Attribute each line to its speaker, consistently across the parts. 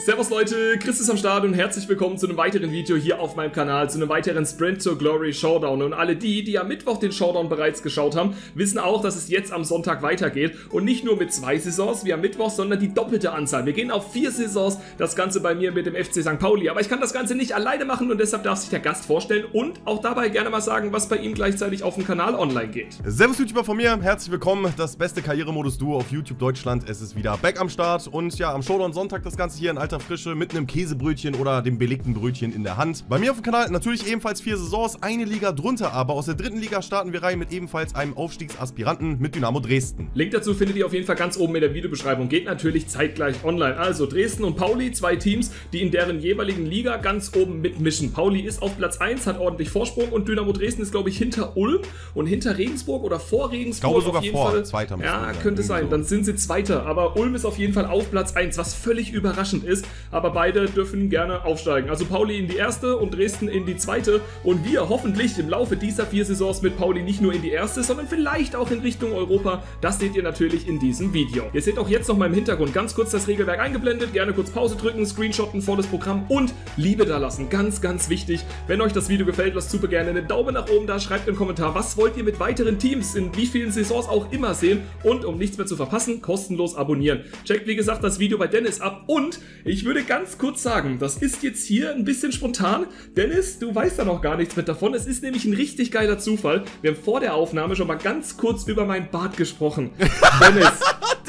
Speaker 1: Servus Leute, Chris ist am Start und herzlich willkommen zu einem weiteren Video hier auf meinem Kanal, zu einem weiteren Sprint to Glory Showdown. Und alle die, die am Mittwoch den Showdown bereits geschaut haben, wissen auch, dass es jetzt am Sonntag weitergeht. Und nicht nur mit zwei Saisons wie am Mittwoch, sondern die doppelte Anzahl. Wir gehen auf vier Saisons, das Ganze bei mir mit dem FC St. Pauli. Aber ich kann das Ganze nicht alleine machen und deshalb darf sich der Gast vorstellen und auch dabei gerne mal sagen, was bei ihm gleichzeitig auf dem Kanal online geht.
Speaker 2: Servus YouTuber von mir, herzlich willkommen. Das beste Karrieremodus-Duo auf YouTube Deutschland. Es ist wieder back am Start und ja, am Showdown Sonntag das Ganze hier in alter Frische mit einem Käsebrötchen oder dem belegten Brötchen in der Hand. Bei mir auf dem Kanal natürlich ebenfalls vier Saisons, eine Liga drunter, aber aus der dritten Liga starten wir rein mit ebenfalls einem Aufstiegsaspiranten mit Dynamo Dresden.
Speaker 1: Link dazu findet ihr auf jeden Fall ganz oben in der Videobeschreibung. Geht natürlich zeitgleich online. Also Dresden und Pauli, zwei Teams, die in deren jeweiligen Liga ganz oben mitmischen. Pauli ist auf Platz 1, hat ordentlich Vorsprung und Dynamo Dresden ist, glaube ich, hinter Ulm und hinter Regensburg oder vor Regensburg. Ich
Speaker 2: glaube sogar
Speaker 1: auf jeden
Speaker 2: vor,
Speaker 1: Fall.
Speaker 2: Zweiter
Speaker 1: Ja,
Speaker 2: sein.
Speaker 1: könnte sein. Dann sind sie Zweiter. Aber Ulm ist auf jeden Fall auf Platz 1, was völlig überraschend ist. Aber beide dürfen gerne aufsteigen. Also Pauli in die erste und Dresden in die zweite. Und wir hoffentlich im Laufe dieser vier Saisons mit Pauli nicht nur in die erste, sondern vielleicht auch in Richtung Europa. Das seht ihr natürlich in diesem Video. Ihr seht auch jetzt noch mal im Hintergrund ganz kurz das Regelwerk eingeblendet. Gerne kurz Pause drücken, Screenshotten, volles Programm und Liebe da lassen. Ganz, ganz wichtig. Wenn euch das Video gefällt, lasst super gerne einen Daumen nach oben da. Schreibt im Kommentar, was wollt ihr mit weiteren Teams in wie vielen Saisons auch immer sehen. Und um nichts mehr zu verpassen, kostenlos abonnieren. Checkt wie gesagt das Video bei Dennis ab. Und ich würde ganz kurz sagen, das ist jetzt hier ein bisschen spontan. Dennis, du weißt da noch gar nichts mit davon. Es ist nämlich ein richtig geiler Zufall. Wir haben vor der Aufnahme schon mal ganz kurz über meinen Bart gesprochen. Dennis.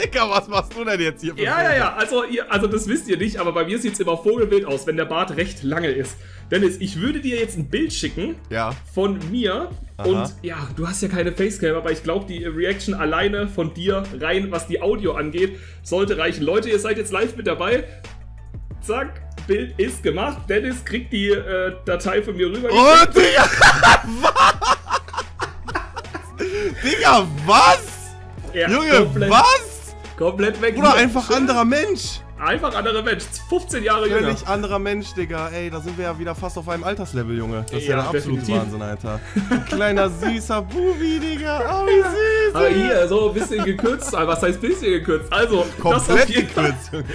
Speaker 2: Dicker, was machst du denn jetzt hier?
Speaker 1: Ja, ja, ja, also, ihr, also das wisst ihr nicht, aber bei mir sieht es immer vogelwild aus, wenn der Bart recht lange ist. Dennis, ich würde dir jetzt ein Bild schicken
Speaker 2: Ja.
Speaker 1: von mir
Speaker 2: Aha.
Speaker 1: und ja, du hast ja keine Facecam, aber ich glaube, die Reaction alleine von dir rein, was die Audio angeht, sollte reichen. Leute, ihr seid jetzt live mit dabei. Zack, Bild ist gemacht. Dennis kriegt die äh, Datei von mir rüber.
Speaker 2: Oh, Digga! was? Digga, was?
Speaker 1: Ja,
Speaker 2: Junge,
Speaker 1: komplett,
Speaker 2: was?
Speaker 1: Komplett weg.
Speaker 2: Oder einfach anderer Mensch.
Speaker 1: Einfach anderer Mensch. 15 Jahre jünger.
Speaker 2: Völlig anderer Mensch, Digga. Ey, da sind wir ja wieder fast auf einem Alterslevel, Junge. Das ist ja,
Speaker 1: Ja,
Speaker 2: der absolute
Speaker 1: definitiv.
Speaker 2: Wahnsinn, Alter. Ein kleiner süßer Bubi, Digga. Oh, wie süß.
Speaker 1: Aber
Speaker 2: Digga.
Speaker 1: hier, so ein bisschen gekürzt. Ah, Was heißt bisschen gekürzt? Also, das
Speaker 2: Komplett
Speaker 1: Fall.
Speaker 2: gekürzt, Junge.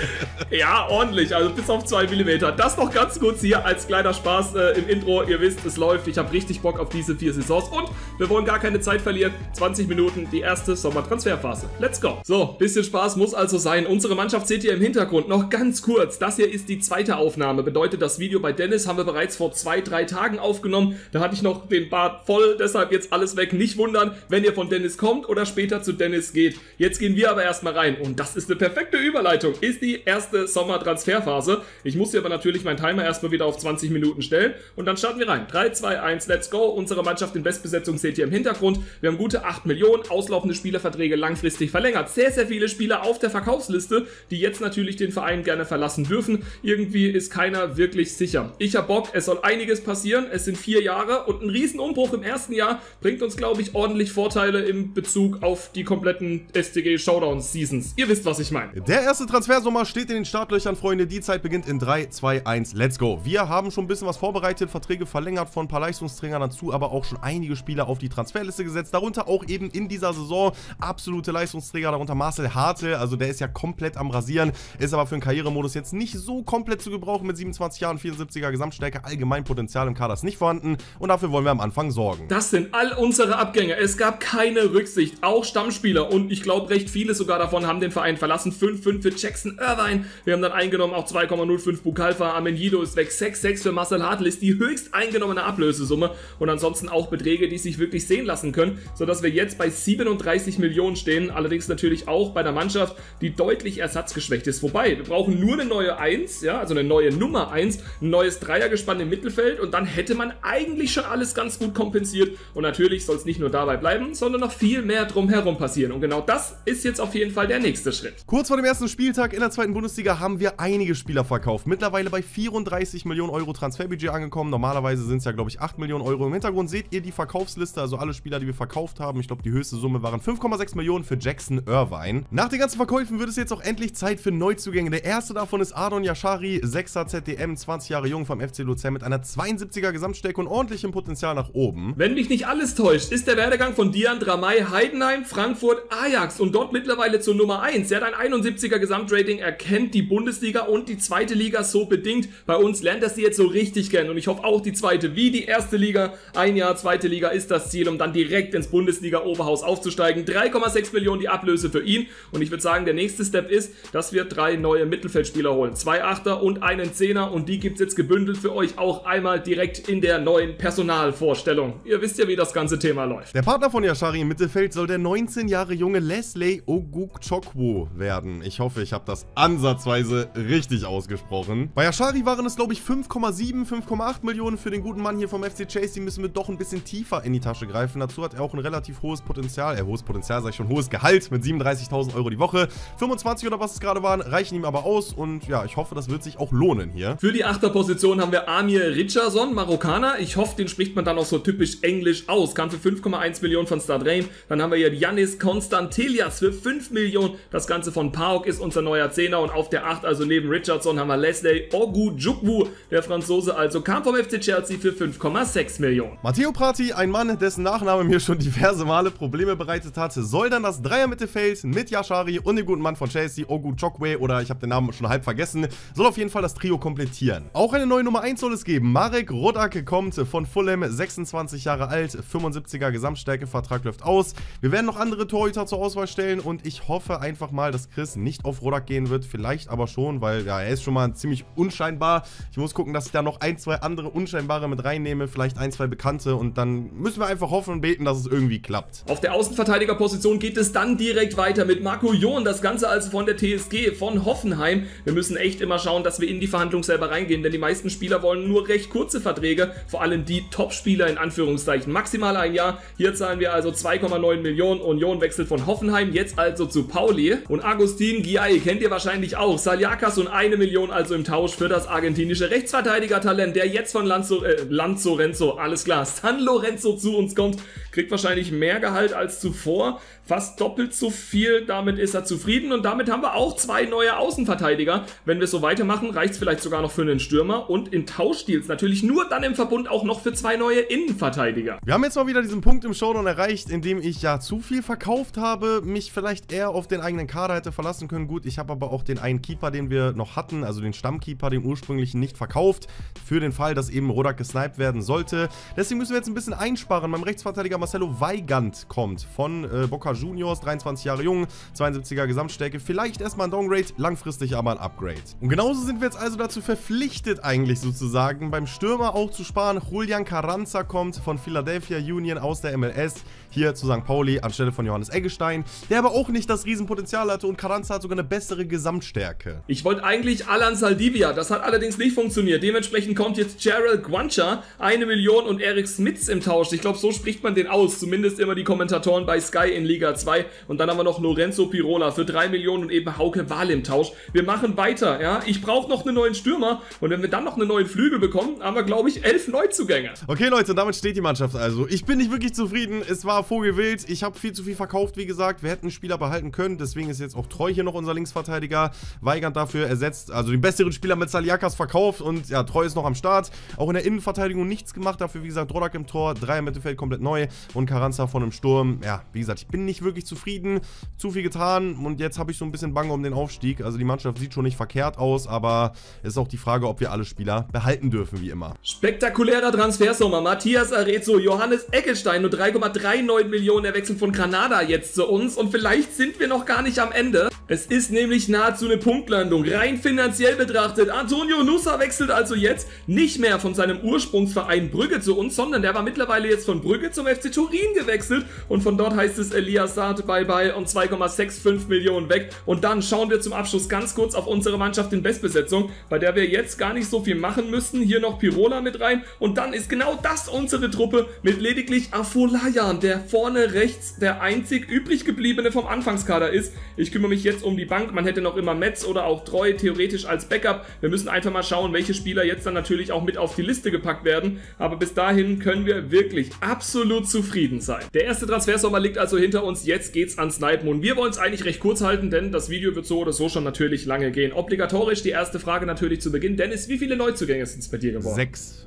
Speaker 1: Ja, ordentlich. Also bis auf 2 mm. Das noch ganz kurz hier als kleiner Spaß äh, im Intro. Ihr wisst, es läuft. Ich habe richtig Bock auf diese vier Saisons. Und wir wollen gar keine Zeit verlieren. 20 Minuten, die erste Sommertransferphase. Let's go. So, bisschen Spaß muss also sein. Unsere Mannschaft seht ihr im Hintergrund. Noch ganz kurz. Das hier ist die zweite Aufnahme. Bedeutet, das Video bei Dennis haben wir bereits vor zwei, drei Tagen aufgenommen. Da hatte ich noch den Bart voll. Deshalb jetzt alles weg. Nicht wundern, wenn ihr von Dennis kommt oder später zu Dennis geht. Jetzt gehen wir aber erstmal rein. Und das ist eine perfekte Überleitung. Ist die erste Sommertransferphase. Ich muss hier aber natürlich meinen Timer erstmal wieder auf 20 Minuten stellen. Und dann starten wir rein. 3, 2, 1, let's go. Unsere Mannschaft in Bestbesetzung seht ihr im Hintergrund. Wir haben gute 8 Millionen, auslaufende Spielerverträge langfristig verlängert. Sehr, sehr viele Spieler auf der Verkaufsliste, die jetzt natürlich den Verein gerne verlassen dürfen. Irgendwie ist keiner wirklich sicher. Ich hab Bock, es soll einiges passieren. Es sind vier Jahre und ein Riesenumbruch im ersten Jahr bringt uns, glaube ich, ordentlich Vorteile im Bezug auf die kompletten STG Showdown Seasons. Ihr wisst, was ich meine.
Speaker 2: Der erste Transfersommer steht in den Startlöchern, Freunde. Die Zeit beginnt in 3, 2, 1, let's go. Wir haben schon ein bisschen was vorbereitet, Verträge verlängert von ein paar Leistungsträgern dazu, aber auch schon einige Spieler auf die Transferliste gesetzt. Darunter auch eben in dieser Saison absolute Leistungsträger, darunter Marcel Hartl. Also der ist ja komplett am Rasieren, ist aber für den Karrieremodus jetzt nicht so komplett zu gebrauchen mit 27 Jahren, 74er Gesamtstärke. Allgemein Potenzial im Kader ist nicht vorhanden und dafür wollen wir am Anfang sorgen.
Speaker 1: Das sind all unsere Abgänge. Es gab keine Rücksicht. Auch Stammspieler. Und ich glaube, recht viele sogar davon haben den Verein verlassen. 5-5 für Jackson Irvine. Wir haben dann eingenommen auch 2,05 Bukalfa. Amenido ist weg. 6-6 für Marcel Hartl ist die höchst eingenommene Ablösesumme. Und ansonsten auch Beträge, die sich wirklich sehen lassen können. Sodass wir jetzt bei 37 Millionen stehen. Allerdings natürlich auch bei der Mannschaft, die deutlich ersatzgeschwächt ist. Wobei, wir brauchen nur eine neue 1, ja, also eine neue Nummer 1, ein neues Dreiergespann im Mittelfeld und dann hätte man eigentlich schon alles ganz gut kompensiert. Und natürlich soll es nicht nur dabei bleiben, sondern noch viel mehr drumherum passieren. Und genau das ist jetzt auf jeden Fall der nächste Schritt.
Speaker 2: Kurz vor dem ersten Spieltag in der zweiten Bundesliga haben wir einige Spieler verkauft. Mittlerweile bei 34 Millionen Euro Transferbudget angekommen. Normalerweise sind es ja, glaube ich, 8 Millionen Euro. Im Hintergrund seht ihr die Verkaufsliste, also alle Spieler, die wir verkauft haben. Ich glaube, die höchste Summe waren 5,6 Millionen für Jackson Irvine. Nach den ganzen Verkäufen wird es jetzt auch endlich Zeit für Neuzugänge. Der erste davon ist Ardon Yashari, 6er ZDM, 20 Jahre jung vom FC Luzern mit einer 72er Gesamtstärke und ordentlichem Potenzial nach oben.
Speaker 1: Wenn mich nicht alles täuscht, ist der Werdegang von Dian Dramay Heidenheim, Frankfurt, Ajax und dort mittlerweile zur Nummer 1. Er hat ein 71er Gesamtrating, er kennt die Bundesliga und die zweite Liga so bedingt. Bei uns lernt er sie jetzt so richtig kennen und ich hoffe auch die zweite wie die erste Liga. Ein Jahr zweite Liga ist das Ziel, um dann direkt ins Bundesliga-Oberhaus aufzusteigen. 3,6 Millionen die Ablöse für ihn und ich würde sagen, der nächste Step ist, dass wir drei neue Mittelfeldspieler holen. Zwei Achter und einen Zehner und die gibt es jetzt gebündelt für euch auch einmal direkt in der neuen Personalvorstellung. Ihr wisst ja, wie das ganze Thema läuft.
Speaker 2: Der Partner von Yashari im Mittelfeld soll der 19 Jahre junge Leslie Ogukchokwo werden. Ich hoffe, ich habe das ansatzweise richtig ausgesprochen. Bei Yashari waren es, glaube ich, 5,7, 5,8 Millionen für den guten Mann hier vom FC Chase. Die müssen wir doch ein bisschen tiefer in die Tasche greifen. Dazu hat er auch ein relativ hohes Potenzial, äh, hohes Potenzial, sag ich schon, hohes Gehalt mit 37.000 Euro die Woche. 25 oder was es gerade waren, reichen ihm aber aus und ja, ich hoffe, das wird sich auch lohnen hier.
Speaker 1: Für die Achterposition haben wir Amir Richardson, Marokkaner. Ich hoffe, den spricht man dann auch so typisch englisch aus. Kann für 5,1 Millionen von Stade Reim. Dann haben wir hier Yannis Konstantelias für 5 Millionen. Das Ganze von Pauk ist unser neuer Zehner und auf der 8, also neben Richardson, haben wir Leslie Ogujukwu, der Franzose, also kam vom FC Chelsea für 5,6 Millionen.
Speaker 2: Matteo Prati, ein Mann, dessen Nachname mir schon diverse Male Probleme bereitet hat, soll dann das Dreier-Mittelfeld mit Yashari und dem guten Mann von Chelsea, Ogu Chokwe, oder ich habe den Namen schon halb vergessen, soll auf jeden Fall das Trio komplettieren. Auch eine neue Nummer 1 soll es geben. Marek Rodak kommt von Fulham, 26 Jahre alt, 75er Gesamtstärke, Vertrag läuft aus. Wir werden noch andere Torhüter zur Auswahl stellen und ich hoffe einfach mal, dass Chris nicht auf Rodak gehen wird, vielleicht aber schon, weil ja, er ist schon mal ziemlich unscheinbar. Ich muss gucken, dass ich da noch ein, zwei andere Unscheinbare mit reinnehme, vielleicht ein, zwei Bekannte und dann müssen wir einfach hoffen und beten, dass es irgendwie klappt.
Speaker 1: Auf der Außenverteidigerposition geht es dann direkt weiter mit Marco Jon, das Ganze also von der TSG, von Hoffenheim. Wir müssen echt immer schauen, dass wir in die Verhandlung selber reingehen, denn die meisten Spieler wollen nur recht kurze Verträge, vor allem die Top-Spieler in Anführungszeichen. Maximal ein Jahr, hier zahlen wir also 2,9 Millionen. Union wechselt von Hoffenheim jetzt also zu Pauli. Und Agustin Giai kennt ihr wahrscheinlich auch. Saliakas und eine Million also im Tausch für das argentinische Rechtsverteidiger-Talent, der jetzt von Lanzo, äh, Lanzo Renzo, alles klar, San Lorenzo zu uns kommt, kriegt wahrscheinlich mehr Gehalt als zuvor. Fast doppelt so viel, damit ist er zufrieden und damit haben wir auch zwei neue Außenverteidiger. Wenn wir so weitermachen, reicht es vielleicht sogar noch für einen Stürmer und in Tauschdeals natürlich nur dann im Verbund auch noch für zwei neue Innenverteidiger.
Speaker 2: Wir haben jetzt mal wieder diesen Punkt im Showdown erreicht, in dem ich ja zu viel verkauft habe, mich vielleicht eher auf den eigenen Kader hätte verlassen können. Gut, ich habe aber auch den einen Keeper, den wir noch hatten, also den Stammkeeper, den ursprünglichen, nicht verkauft, für den Fall, dass eben Rodak gesniped werden sollte. Deswegen müssen wir jetzt ein bisschen einsparen. Beim Rechtsverteidiger Marcelo Weigand kommt von äh, Boca Juniors, 23 Jahre jung, 72er Gesamtstärke. Vielleicht erstmal ein Downgrade, langfristig aber ein Upgrade. Und genauso sind wir jetzt also dazu verpflichtet eigentlich sozusagen, beim Stürmer auch zu sparen. Julian Carranza kommt von Philadelphia Union aus der MLS hier zu St. Pauli anstelle von Johannes Eggestein, der aber auch nicht das Riesenpotenzial hatte und Carranza hat sogar eine bessere Gesamtstärke.
Speaker 1: Ich wollte eigentlich Alan Saldivia, das hat allerdings nicht funktioniert. Dementsprechend kommt jetzt Gerald Guancha, eine Million und Eric Smits im Tausch. Ich glaube, so spricht man den aus, zumindest immer die Kommentatoren bei Sky in Liga 2. Und dann haben wir noch Lorenzo Pirola für drei Millionen und eben Hauke Wahl im Tausch. Wir machen weiter, ja. Ich brauche noch einen neuen Stürmer und wenn wir dann noch einen neuen Flügel bekommen, haben wir, glaube ich, elf Neuzugänge.
Speaker 2: Okay, Leute, damit steht die Mannschaft also. Ich bin nicht wirklich zufrieden. Es war Vogelwild. Ich habe viel zu viel verkauft, wie gesagt. Wir hätten einen Spieler behalten können. Deswegen ist jetzt auch Treu hier noch unser Linksverteidiger. Weigand dafür ersetzt, also den besseren Spieler mit Saliakas verkauft. Und ja, Treu ist noch am Start. Auch in der Innenverteidigung nichts gemacht. Dafür, wie gesagt, Rodak im Tor. Dreier im Mittelfeld komplett neu. Und Carranza von einem Sturm. Ja, wie gesagt, ich bin nicht wirklich zufrieden. Zu viel getan. Und jetzt habe ich so ein bisschen Bange um den Aufstieg. Also die Mannschaft sieht schon nicht verkehrt aus. Aber es ist auch die Frage, ob wir alle Spieler behalten dürfen, wie immer.
Speaker 1: Spektakulärer Transfersommer. Matthias Arezzo, Johannes Eckelstein, nur 3,39 Millionen. Er wechselt von Granada jetzt zu uns. Und vielleicht sind wir noch gar nicht am Ende. Es ist nämlich nahezu eine Punktlandung. Rein finanziell betrachtet. Antonio Nussa wechselt also jetzt nicht mehr von seinem Ursprungsverein Brügge zu uns, sondern der war mittlerweile jetzt von Brügge zum FC Turin gewechselt. Und von dort heißt es Elias Saad bye bye und 2,65 Millionen weg. Und dann schauen wir zum Abschluss ganz kurz auf unsere Mannschaft in Bestbesetzung, bei der wir jetzt gar nicht so viel machen müssen. Hier noch Pirola mit rein. Und dann ist genau das unsere Truppe mit lediglich Afolayan, der vorne rechts der einzig übrig gebliebene vom Anfangskader ist. Ich kümmere mich jetzt um die Bank. Man hätte noch immer Metz oder auch Treu theoretisch als Backup. Wir müssen einfach mal schauen, welche Spieler jetzt dann natürlich auch mit auf die Liste gepackt werden. Aber bis dahin können wir wirklich absolut zufrieden sein. Der erste Transfersommer liegt also hinter uns. Jetzt geht's ans Night Moon. Wir wollen es eigentlich recht kurz halten, denn das Video wird so oder so schon natürlich lange gehen. Obligatorisch die erste Frage natürlich zu Beginn. Dennis, wie viele Neuzugänge sind es bei dir geworden?
Speaker 2: Sechs.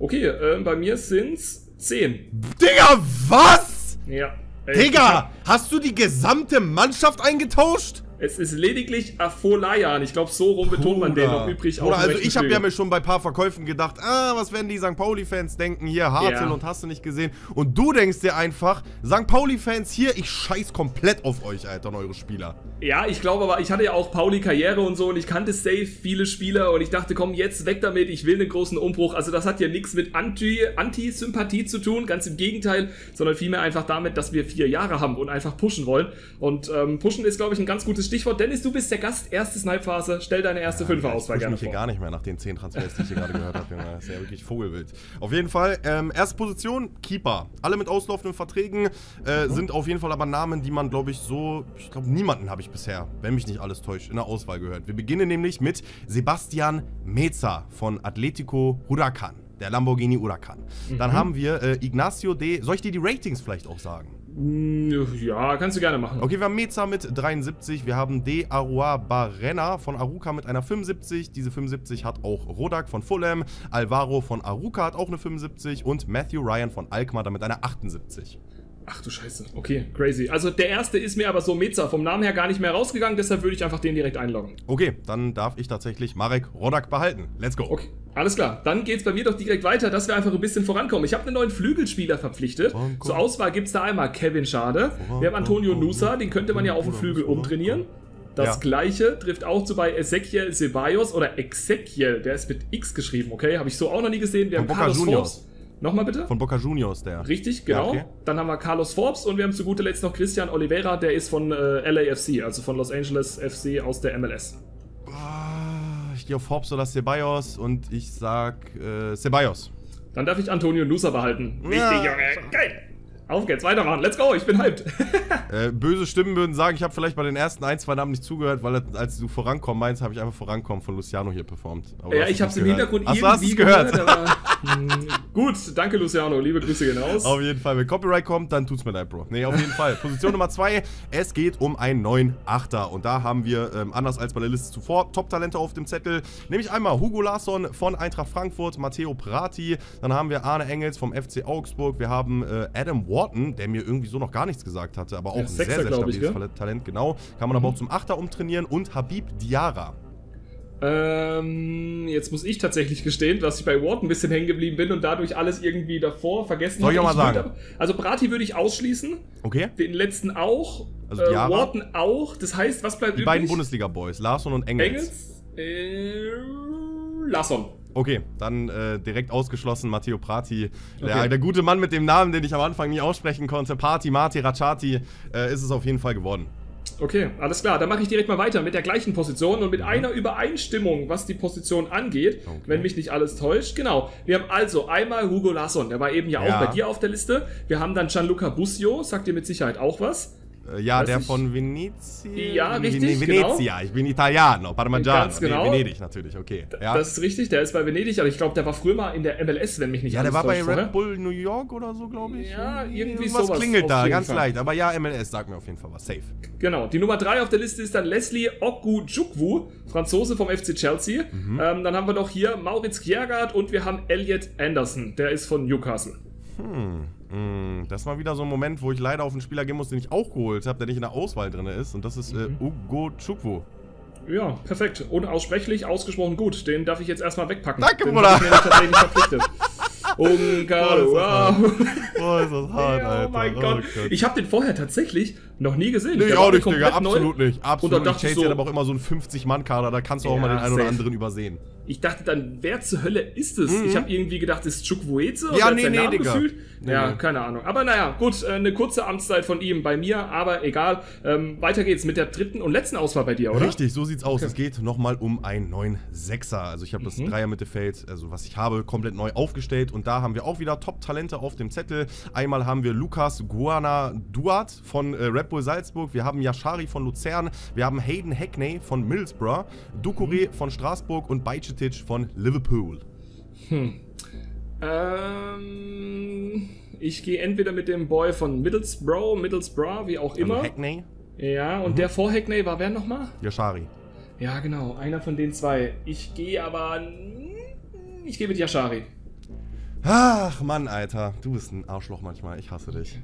Speaker 1: Okay, äh, bei mir sind's zehn.
Speaker 2: Digga, was?
Speaker 1: Ja.
Speaker 2: Digga, hast du die gesamte Mannschaft eingetauscht?
Speaker 1: Es ist lediglich Afolayan. Ich glaube, so rum betont man den noch übrig.
Speaker 2: Oder also ich habe ja mir schon bei ein paar Verkäufen gedacht, ah, was werden die St. Pauli-Fans denken? Hier, Hartl ja. und hast du nicht gesehen. Und du denkst dir einfach, St. Pauli-Fans hier, ich scheiß komplett auf euch, Alter, und eure Spieler.
Speaker 1: Ja, ich glaube aber, ich hatte ja auch Pauli-Karriere und so und ich kannte safe viele Spieler und ich dachte, komm, jetzt weg damit, ich will einen großen Umbruch. Also das hat ja nichts mit Anti-Sympathie zu tun, ganz im Gegenteil, sondern vielmehr einfach damit, dass wir vier Jahre haben und einfach pushen wollen. Und ähm, pushen ist, glaube ich, ein ganz gutes Stichwort. Dennis, du bist der Gast, erste Snipe-Phase. Stell deine erste ja, Fünfer-Auswahl gerne
Speaker 2: Ich mich hier gar nicht mehr nach den zehn Transfers, die ich hier gerade gehört habe. Das ist ja wirklich Vogelwild. Auf jeden Fall, ähm, erste Position, Keeper. Alle mit auslaufenden Verträgen äh, mhm. sind auf jeden Fall aber Namen, die man, glaube ich, so, ich glaube, niemanden habe ich bisher, wenn mich nicht alles täuscht, in der Auswahl gehört. Wir beginnen nämlich mit Sebastian Meza von Atletico Huracan der Lamborghini Huracan. Mhm. Dann haben wir äh, Ignacio D. Soll ich dir die Ratings vielleicht auch sagen?
Speaker 1: Hm, ja, kannst du gerne machen.
Speaker 2: Okay, wir haben Meza mit 73, wir haben De Arua Barrena von Aruka mit einer 75. Diese 75 hat auch Rodak von Fulham, Alvaro von Aruka hat auch eine 75 und Matthew Ryan von Alkmaar mit einer 78.
Speaker 1: Ach du Scheiße. Okay, crazy. Also der erste ist mir aber so Meza vom Namen her gar nicht mehr rausgegangen, deshalb würde ich einfach den direkt einloggen.
Speaker 2: Okay, dann darf ich tatsächlich Marek Rodak behalten. Let's go.
Speaker 1: Okay, alles klar. Dann geht es bei mir doch direkt weiter, dass wir einfach ein bisschen vorankommen. Ich habe einen neuen Flügelspieler verpflichtet. Zur Auswahl gibt es da einmal Kevin Schade. Wir haben Antonio Nusa, den könnte man ja auf dem Flügel umtrainieren. Das ja. gleiche trifft auch zu bei Ezequiel Ceballos oder Ezequiel, der ist mit X geschrieben, okay? Habe ich so auch noch nie gesehen. Wir haben Carlos Forbes. Nochmal bitte?
Speaker 2: Von Boca Juniors, der.
Speaker 1: Richtig, genau. Ja, okay. Dann haben wir Carlos Forbes und wir haben zu guter Letzt noch Christian Oliveira, der ist von äh, LAFC, also von Los Angeles FC aus der MLS.
Speaker 2: Ah, ich gehe auf Forbes oder Ceballos und ich sag äh, Ceballos.
Speaker 1: Dann darf ich Antonio Nusa behalten. Richtig, ja. Junge. Geil. Auf geht's, weitermachen. Let's go, ich bin hyped.
Speaker 2: äh, böse Stimmen würden sagen, ich habe vielleicht bei den ersten ein, zwei Namen nicht zugehört, weil als du vorankommen meinst, habe ich einfach vorankommen von Luciano hier performt.
Speaker 1: Aber ja, ich habe es im Hintergrund
Speaker 2: Ach, irgendwie gehört. gehört aber,
Speaker 1: hm, gut, danke Luciano, liebe Grüße gehen raus.
Speaker 2: Auf jeden Fall, wenn Copyright kommt, dann tut's mir leid, Bro. Nee, auf jeden Fall. Position Nummer zwei, es geht um einen neuen Achter und da haben wir, ähm, anders als bei der Liste zuvor, Top-Talente auf dem Zettel. Nämlich einmal Hugo Larsson von Eintracht Frankfurt, Matteo Prati, dann haben wir Arne Engels vom FC Augsburg, wir haben äh, Adam Wharton, der mir irgendwie so noch gar nichts gesagt hatte, aber auch ja, ein Sechser, sehr, sehr stabiles ich, Talent, genau. Kann man mhm. aber auch zum Achter umtrainieren und Habib Diara.
Speaker 1: Ähm, jetzt muss ich tatsächlich gestehen, dass ich bei Ward ein bisschen hängen geblieben bin und dadurch alles irgendwie davor vergessen
Speaker 2: habe. Soll ich auch mal sagen?
Speaker 1: also Brati würde ich ausschließen.
Speaker 2: Okay.
Speaker 1: Den letzten auch. Also äh, Wharton auch. Das heißt, was bleibt
Speaker 2: Die übrig? beiden Bundesliga-Boys, Larsson und Engels. Engels?
Speaker 1: Äh, Larsson.
Speaker 2: Okay, dann äh, direkt ausgeschlossen Matteo Prati. Der, okay. der, gute Mann mit dem Namen, den ich am Anfang nie aussprechen konnte. Parti, Marti, Racciati, äh, ist es auf jeden Fall geworden.
Speaker 1: Okay, alles klar. Dann mache ich direkt mal weiter mit der gleichen Position und mit mhm. einer Übereinstimmung, was die Position angeht, okay. wenn mich nicht alles täuscht. Genau. Wir haben also einmal Hugo Lasson, der war eben ja, ja auch bei dir auf der Liste. Wir haben dann Gianluca Busio, sagt dir mit Sicherheit auch was.
Speaker 2: Äh, ja, Weiß der ich? von Venezia.
Speaker 1: Ja, richtig.
Speaker 2: Nee, Venezia, genau. ich bin Italiano, Parmigiano. Ganz genau. Nee, Venedig natürlich, okay.
Speaker 1: Ja. Das ist richtig, der ist bei Venedig, aber ich glaube, der war früher mal in der MLS, wenn mich nicht
Speaker 2: Ja, der war bei Red Bull New York oder so, glaube ich.
Speaker 1: Ja, irgendwie
Speaker 2: Was
Speaker 1: sowas.
Speaker 2: klingelt da, ganz Fall. leicht. Aber ja, MLS sagt mir auf jeden Fall was. Safe.
Speaker 1: Genau. Die Nummer 3 auf der Liste ist dann Leslie Okujukwu, Franzose vom FC Chelsea. Mhm. Ähm, dann haben wir noch hier Mauritz Kiergaard und wir haben Elliot Anderson, der ist von Newcastle.
Speaker 2: Hm. Mm, das war wieder so ein Moment, wo ich leider auf einen Spieler gehen muss, den ich auch geholt habe, der nicht in der Auswahl drin ist. Und das ist äh, mhm. Ugo Chukwu.
Speaker 1: Ja, perfekt. Unaussprechlich, ausgesprochen gut. Den darf ich jetzt erstmal wegpacken.
Speaker 2: Danke,
Speaker 1: den
Speaker 2: Bruder.
Speaker 1: Ich mir tatsächlich verpflichtet. Ungarn,
Speaker 2: wow. Boah, ist das hart,
Speaker 1: ja, Oh mein oh Gott. Ich habe den vorher tatsächlich noch nie gesehen.
Speaker 2: Nee, auch nicht, Digga. Absolut neu. nicht. Absolut
Speaker 1: Und dann
Speaker 2: Chelsea so, hat aber auch immer so einen 50-Mann-Kader. Da kannst du auch ja, mal den einen oder anderen übersehen.
Speaker 1: Ich dachte dann, wer zur Hölle ist es? Mhm. Ich habe irgendwie gedacht, ist Chukwueze?
Speaker 2: Ja, nee, nee, Digga.
Speaker 1: Gefühlt? Ja, nee. keine Ahnung. Aber naja, gut, äh, eine kurze Amtszeit von ihm bei mir, aber egal. Ähm, weiter geht's mit der dritten und letzten Auswahl bei dir, oder?
Speaker 2: Richtig, so sieht's aus. Okay. Es geht nochmal um einen neuen Sechser. Also ich habe das mhm. Dreier-Mittelfeld, also was ich habe, komplett neu aufgestellt. Und da haben wir auch wieder Top-Talente auf dem Zettel. Einmal haben wir Lukas Guana Duat von äh, Red Bull Salzburg. Wir haben Yashari von Luzern. Wir haben Hayden Hackney von Middlesbrough. Ducouré mhm. von Straßburg und Bajcetic von Liverpool.
Speaker 1: Hm. Ähm, ich gehe entweder mit dem Boy von Middlesbrough, Middlesbrough, wie auch immer.
Speaker 2: Also Hackney.
Speaker 1: Ja, und mhm. der vor Hackney war wer nochmal?
Speaker 2: Yashari.
Speaker 1: Ja, genau, einer von den zwei. Ich gehe aber. Ich gehe mit Yashari.
Speaker 2: Ach, Mann, Alter. Du bist ein Arschloch manchmal. Ich hasse dich.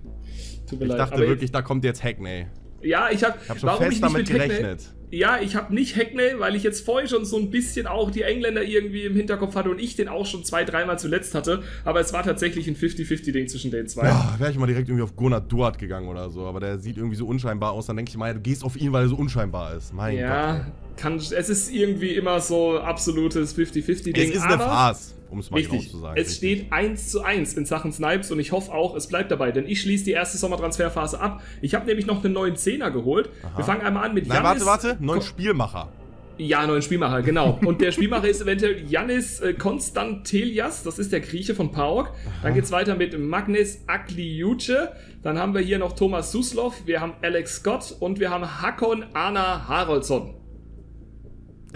Speaker 2: Tut mir ich leid. dachte aber wirklich, da kommt jetzt Hackney.
Speaker 1: Ja, ich habe
Speaker 2: hab schon warum fest damit gerechnet. Hackney,
Speaker 1: ja, ich habe nicht Hackney, weil ich jetzt vorher schon so ein bisschen auch die Engländer irgendwie im Hinterkopf hatte und ich den auch schon zwei, dreimal zuletzt hatte. Aber es war tatsächlich ein 50-50-Ding zwischen den zwei.
Speaker 2: Ja, wäre ich mal direkt irgendwie auf Gunnar Duat gegangen oder so. Aber der sieht irgendwie so unscheinbar aus. Dann denke ich mal, du gehst auf ihn, weil er so unscheinbar ist. Mein
Speaker 1: ja, Gott. Kann, es ist irgendwie immer so absolutes 50-50-Ding. Es
Speaker 2: ist eine Farce um es mal Richtig. genau zu sagen.
Speaker 1: Es Richtig. steht 1 zu 1 in Sachen Snipes und ich hoffe auch, es bleibt dabei, denn ich schließe die erste Sommertransferphase ab. Ich habe nämlich noch einen neuen Zehner geholt. Aha. Wir fangen einmal an mit
Speaker 2: Nein, Janis. warte, warte, neuen Spielmacher.
Speaker 1: Ja, neuen Spielmacher, genau. Und der Spielmacher ist eventuell Janis äh, Konstantelias, das ist der Grieche von PAOK. Dann geht es weiter mit Magnes Akliuce. Dann haben wir hier noch Thomas Suslov, wir haben Alex Scott und wir haben Hakon Anna Haroldsson.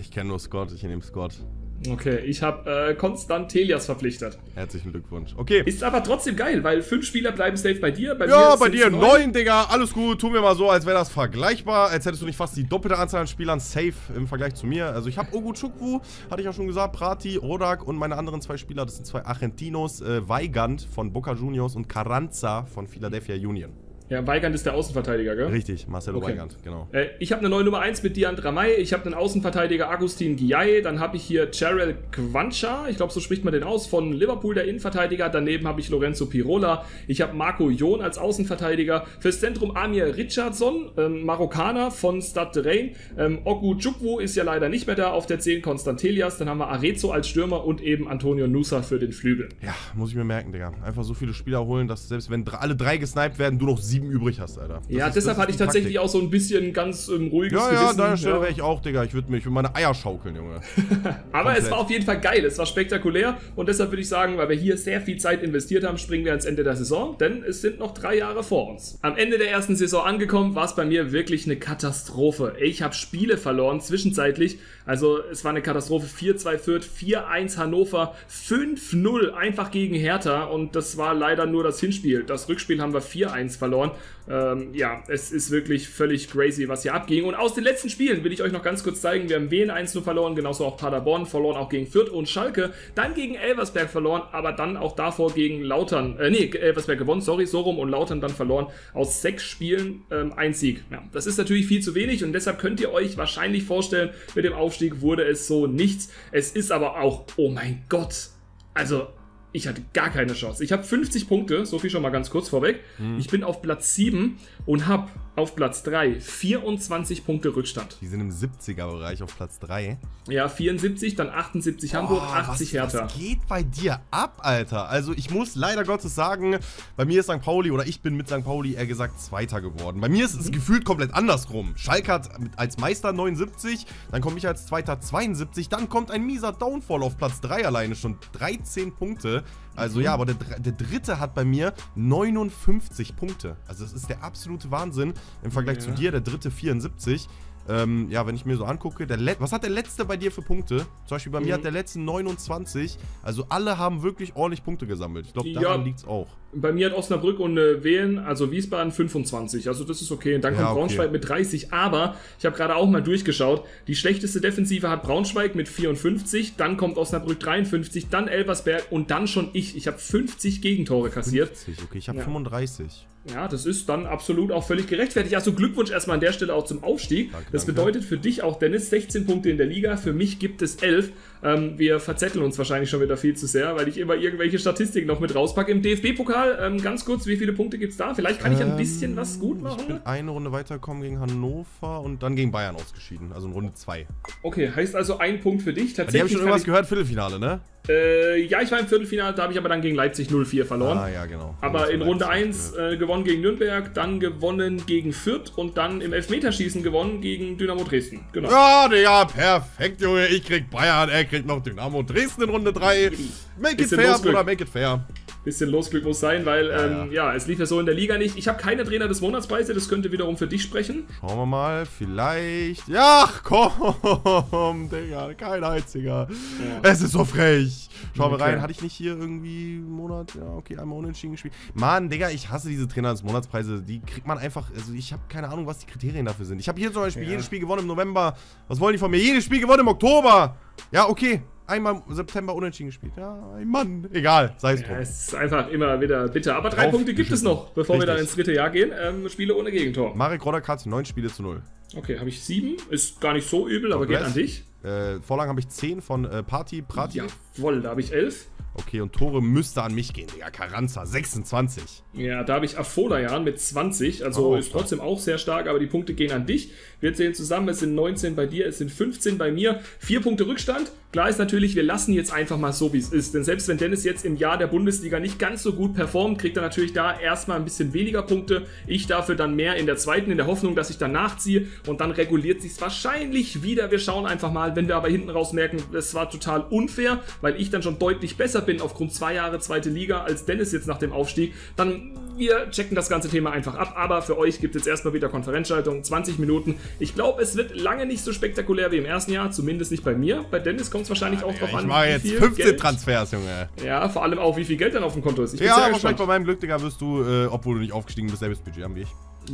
Speaker 2: Ich kenne nur Scott, ich nehme Scott.
Speaker 1: Okay, ich habe äh, Konstant Telias verpflichtet.
Speaker 2: Herzlichen Glückwunsch. Okay.
Speaker 1: Ist aber trotzdem geil, weil fünf Spieler bleiben safe bei dir.
Speaker 2: Bei ja, bei dir neun. neun, Digga. Alles gut. Tun wir mal so, als wäre das vergleichbar. Als hättest du nicht fast die doppelte Anzahl an Spielern safe im Vergleich zu mir. Also ich habe Ogu Chukwu, hatte ich ja schon gesagt, Prati, Rodak und meine anderen zwei Spieler, das sind zwei Argentinos, äh, Weigand von Boca Juniors und Carranza von Philadelphia Union.
Speaker 1: Ja, Weigand ist der Außenverteidiger, gell?
Speaker 2: Richtig, Marcelo okay. Weigand, genau.
Speaker 1: Äh, ich habe eine neue Nummer 1 mit Diandra May, ich habe einen Außenverteidiger Agustin Giai, dann habe ich hier Cheryl Quancha, ich glaube, so spricht man den aus, von Liverpool, der Innenverteidiger. Daneben habe ich Lorenzo Pirola, ich habe Marco John als Außenverteidiger. Fürs Zentrum Amir Richardson, ähm, Marokkaner von Stade de Rein. Ähm, Ogu Chukwu ist ja leider nicht mehr da, auf der 10 Konstantelias. Dann haben wir Arezzo als Stürmer und eben Antonio Nusa für den Flügel.
Speaker 2: Ja, muss ich mir merken, Digga. Einfach so viele Spieler holen, dass selbst wenn alle drei gesniped werden, du noch sieben sieben übrig hast, Alter.
Speaker 1: Das ja, ist, deshalb hatte ich tatsächlich Taktik. auch so ein bisschen ganz ähm, ruhiges
Speaker 2: Ja, ja, an deiner Stelle ja. wäre ich auch, Digga. Ich würde mich für meine Eier schaukeln, Junge.
Speaker 1: Aber Komplett. es war auf jeden Fall geil. Es war spektakulär. Und deshalb würde ich sagen, weil wir hier sehr viel Zeit investiert haben, springen wir ans Ende der Saison. Denn es sind noch drei Jahre vor uns. Am Ende der ersten Saison angekommen, war es bei mir wirklich eine Katastrophe. Ich habe Spiele verloren, zwischenzeitlich. Also es war eine Katastrophe. 4-2 Fürth, 4-1 Hannover, 5-0 einfach gegen Hertha. Und das war leider nur das Hinspiel. Das Rückspiel haben wir 4-1 verloren. Ähm, ja, es ist wirklich völlig crazy, was hier abging. Und aus den letzten Spielen will ich euch noch ganz kurz zeigen. Wir haben Wien 1 verloren, genauso auch Paderborn verloren, auch gegen Fürth und Schalke. Dann gegen Elversberg verloren, aber dann auch davor gegen Lautern, äh, nee, Elversberg gewonnen, sorry, so rum und Lautern dann verloren. Aus sechs Spielen ähm, ein Sieg. Ja, das ist natürlich viel zu wenig und deshalb könnt ihr euch wahrscheinlich vorstellen, mit dem Aufstieg wurde es so nichts. Es ist aber auch, oh mein Gott, also ich hatte gar keine Chance. Ich habe 50 Punkte, so viel schon mal ganz kurz vorweg. Hm. Ich bin auf Platz 7 und habe auf Platz 3 24 Punkte Rückstand.
Speaker 2: Die sind im 70er-Bereich auf Platz 3.
Speaker 1: Ja, 74, dann 78 Hamburg, oh, 80 was, Hertha.
Speaker 2: Was geht bei dir ab, Alter? Also ich muss leider Gottes sagen, bei mir ist St. Pauli, oder ich bin mit St. Pauli eher gesagt Zweiter geworden. Bei mir ist es mhm. gefühlt komplett andersrum. Schalke hat als Meister 79, dann komme ich als Zweiter 72, dann kommt ein mieser Downfall auf Platz 3 alleine schon. 13 Punkte. Also ja, mhm. aber der, der dritte hat bei mir 59 Punkte. Also das ist der absolute Wahnsinn im Vergleich ja. zu dir, der dritte 74. Ähm, ja, wenn ich mir so angucke, was hat der letzte bei dir für Punkte? Zum Beispiel bei mhm. mir hat der letzte 29. Also alle haben wirklich ordentlich Punkte gesammelt. Ich glaube, daran ja, liegt es auch.
Speaker 1: Bei mir hat Osnabrück und äh, Wählen, also Wiesbaden 25. Also das ist okay. Und dann kommt ja, okay. Braunschweig mit 30. Aber ich habe gerade auch mal durchgeschaut. Die schlechteste Defensive hat Braunschweig mit 54. Dann kommt Osnabrück 53. Dann Elversberg und dann schon ich. Ich habe 50 Gegentore kassiert.
Speaker 2: 50, okay. Ich habe ja. 35.
Speaker 1: Ja, das ist dann absolut auch völlig gerechtfertigt. Also Glückwunsch erstmal an der Stelle auch zum Aufstieg. Danke, das bedeutet für dich auch, Dennis, 16 Punkte in der Liga. Für mich gibt es 11. Ähm, wir verzetteln uns wahrscheinlich schon wieder viel zu sehr, weil ich immer irgendwelche Statistiken noch mit rauspacke. Im DFB-Pokal, ähm, ganz kurz, wie viele Punkte gibt es da? Vielleicht kann ich ein bisschen was ähm, gut machen.
Speaker 2: Ich bin eine Runde weitergekommen gegen Hannover und dann gegen Bayern ausgeschieden. Also in Runde 2.
Speaker 1: Okay, heißt also ein Punkt für dich.
Speaker 2: Tatsächlich. Die haben schon irgendwas gehört, Viertelfinale, ne?
Speaker 1: Äh, ja, ich war im Viertelfinale, da habe ich aber dann gegen Leipzig 0-4 verloren.
Speaker 2: Ah, ja, genau.
Speaker 1: Aber in Runde 1 äh, gewonnen gegen Nürnberg, dann gewonnen gegen Fürth und dann im Elfmeterschießen gewonnen gegen Dynamo Dresden.
Speaker 2: Genau. Ja, Digga, perfekt, Junge. Ich krieg Bayern, er kriegt noch Dynamo Dresden in Runde 3. Make it fair, Bruder, make it fair
Speaker 1: bisschen Losglück muss sein, weil ja, ähm, ja. ja, es lief ja so in der Liga nicht. Ich habe keine Trainer des Monatspreise, das könnte wiederum für dich sprechen.
Speaker 2: Schauen wir mal, vielleicht. Ja, komm, Digga, kein einziger. Ja. Es ist so frech. Schauen wir okay. rein, hatte ich nicht hier irgendwie einen Monat? Ja, okay, einmal unentschieden gespielt. Mann, Digga, ich hasse diese Trainer des Monatspreise. Die kriegt man einfach, also ich habe keine Ahnung, was die Kriterien dafür sind. Ich habe hier zum Beispiel jedes Spiel gewonnen im November. Was wollen die von mir? Jedes Spiel gewonnen im Oktober. Ja, okay. Einmal im September unentschieden gespielt. Ja, Mann, egal, sei es
Speaker 1: Ja,
Speaker 2: drum.
Speaker 1: es ist einfach immer wieder bitter. Aber drei
Speaker 2: Drauf
Speaker 1: Punkte gibt es noch, bevor wir
Speaker 2: Richtig.
Speaker 1: dann ins dritte Jahr gehen. Ähm, Spiele ohne Gegentor.
Speaker 2: Marek Rodderkat, 9 Spiele zu 0.
Speaker 1: Okay, habe ich sieben. Ist gar nicht so übel, aber geht
Speaker 2: Congrats.
Speaker 1: an dich.
Speaker 2: Äh, Vorlagen habe ich 10 von äh, Party, Prati.
Speaker 1: Jawohl, da habe ich elf.
Speaker 2: Okay, und Tore müsste an mich gehen, Digga. Carranza, 26.
Speaker 1: Ja, da habe ich Afolayan mit 20, also
Speaker 2: Oh,
Speaker 1: ist trotzdem auch sehr stark, aber die Punkte gehen an dich. Wir zählen zusammen, es sind 19 bei dir, es sind 15 bei mir. Vier Punkte Rückstand. Klar ist natürlich, wir lassen jetzt einfach mal so, wie es ist. Denn selbst wenn Dennis jetzt im Jahr der Bundesliga nicht ganz so gut performt, kriegt er natürlich da erstmal ein bisschen weniger Punkte. Ich dafür dann mehr in der zweiten, in der Hoffnung, dass ich dann nachziehe und dann reguliert sich wahrscheinlich wieder. Wir schauen einfach mal, wenn wir aber hinten raus merken, es war total unfair, weil ich dann schon deutlich besser bin aufgrund zwei Jahre zweite Liga als Dennis jetzt nach dem Aufstieg, dann wir checken das ganze Thema einfach ab. Aber für euch gibt es jetzt erstmal wieder Konferenzschaltung, 20 Minuten. Ich glaube, es wird lange nicht so spektakulär wie im ersten Jahr, zumindest nicht bei mir. Bei Dennis kommt es wahrscheinlich auch drauf
Speaker 2: ich
Speaker 1: an,
Speaker 2: mache
Speaker 1: wie
Speaker 2: jetzt
Speaker 1: viel
Speaker 2: 15
Speaker 1: Geld.
Speaker 2: Transfers, Junge.
Speaker 1: Ja, vor allem auch, wie viel Geld dann auf dem Konto ist. Ich
Speaker 2: Ja, wahrscheinlich bei meinem Glück, Digga, wirst du, äh, obwohl du nicht aufgestiegen bist, selbes Budget haben wie ich.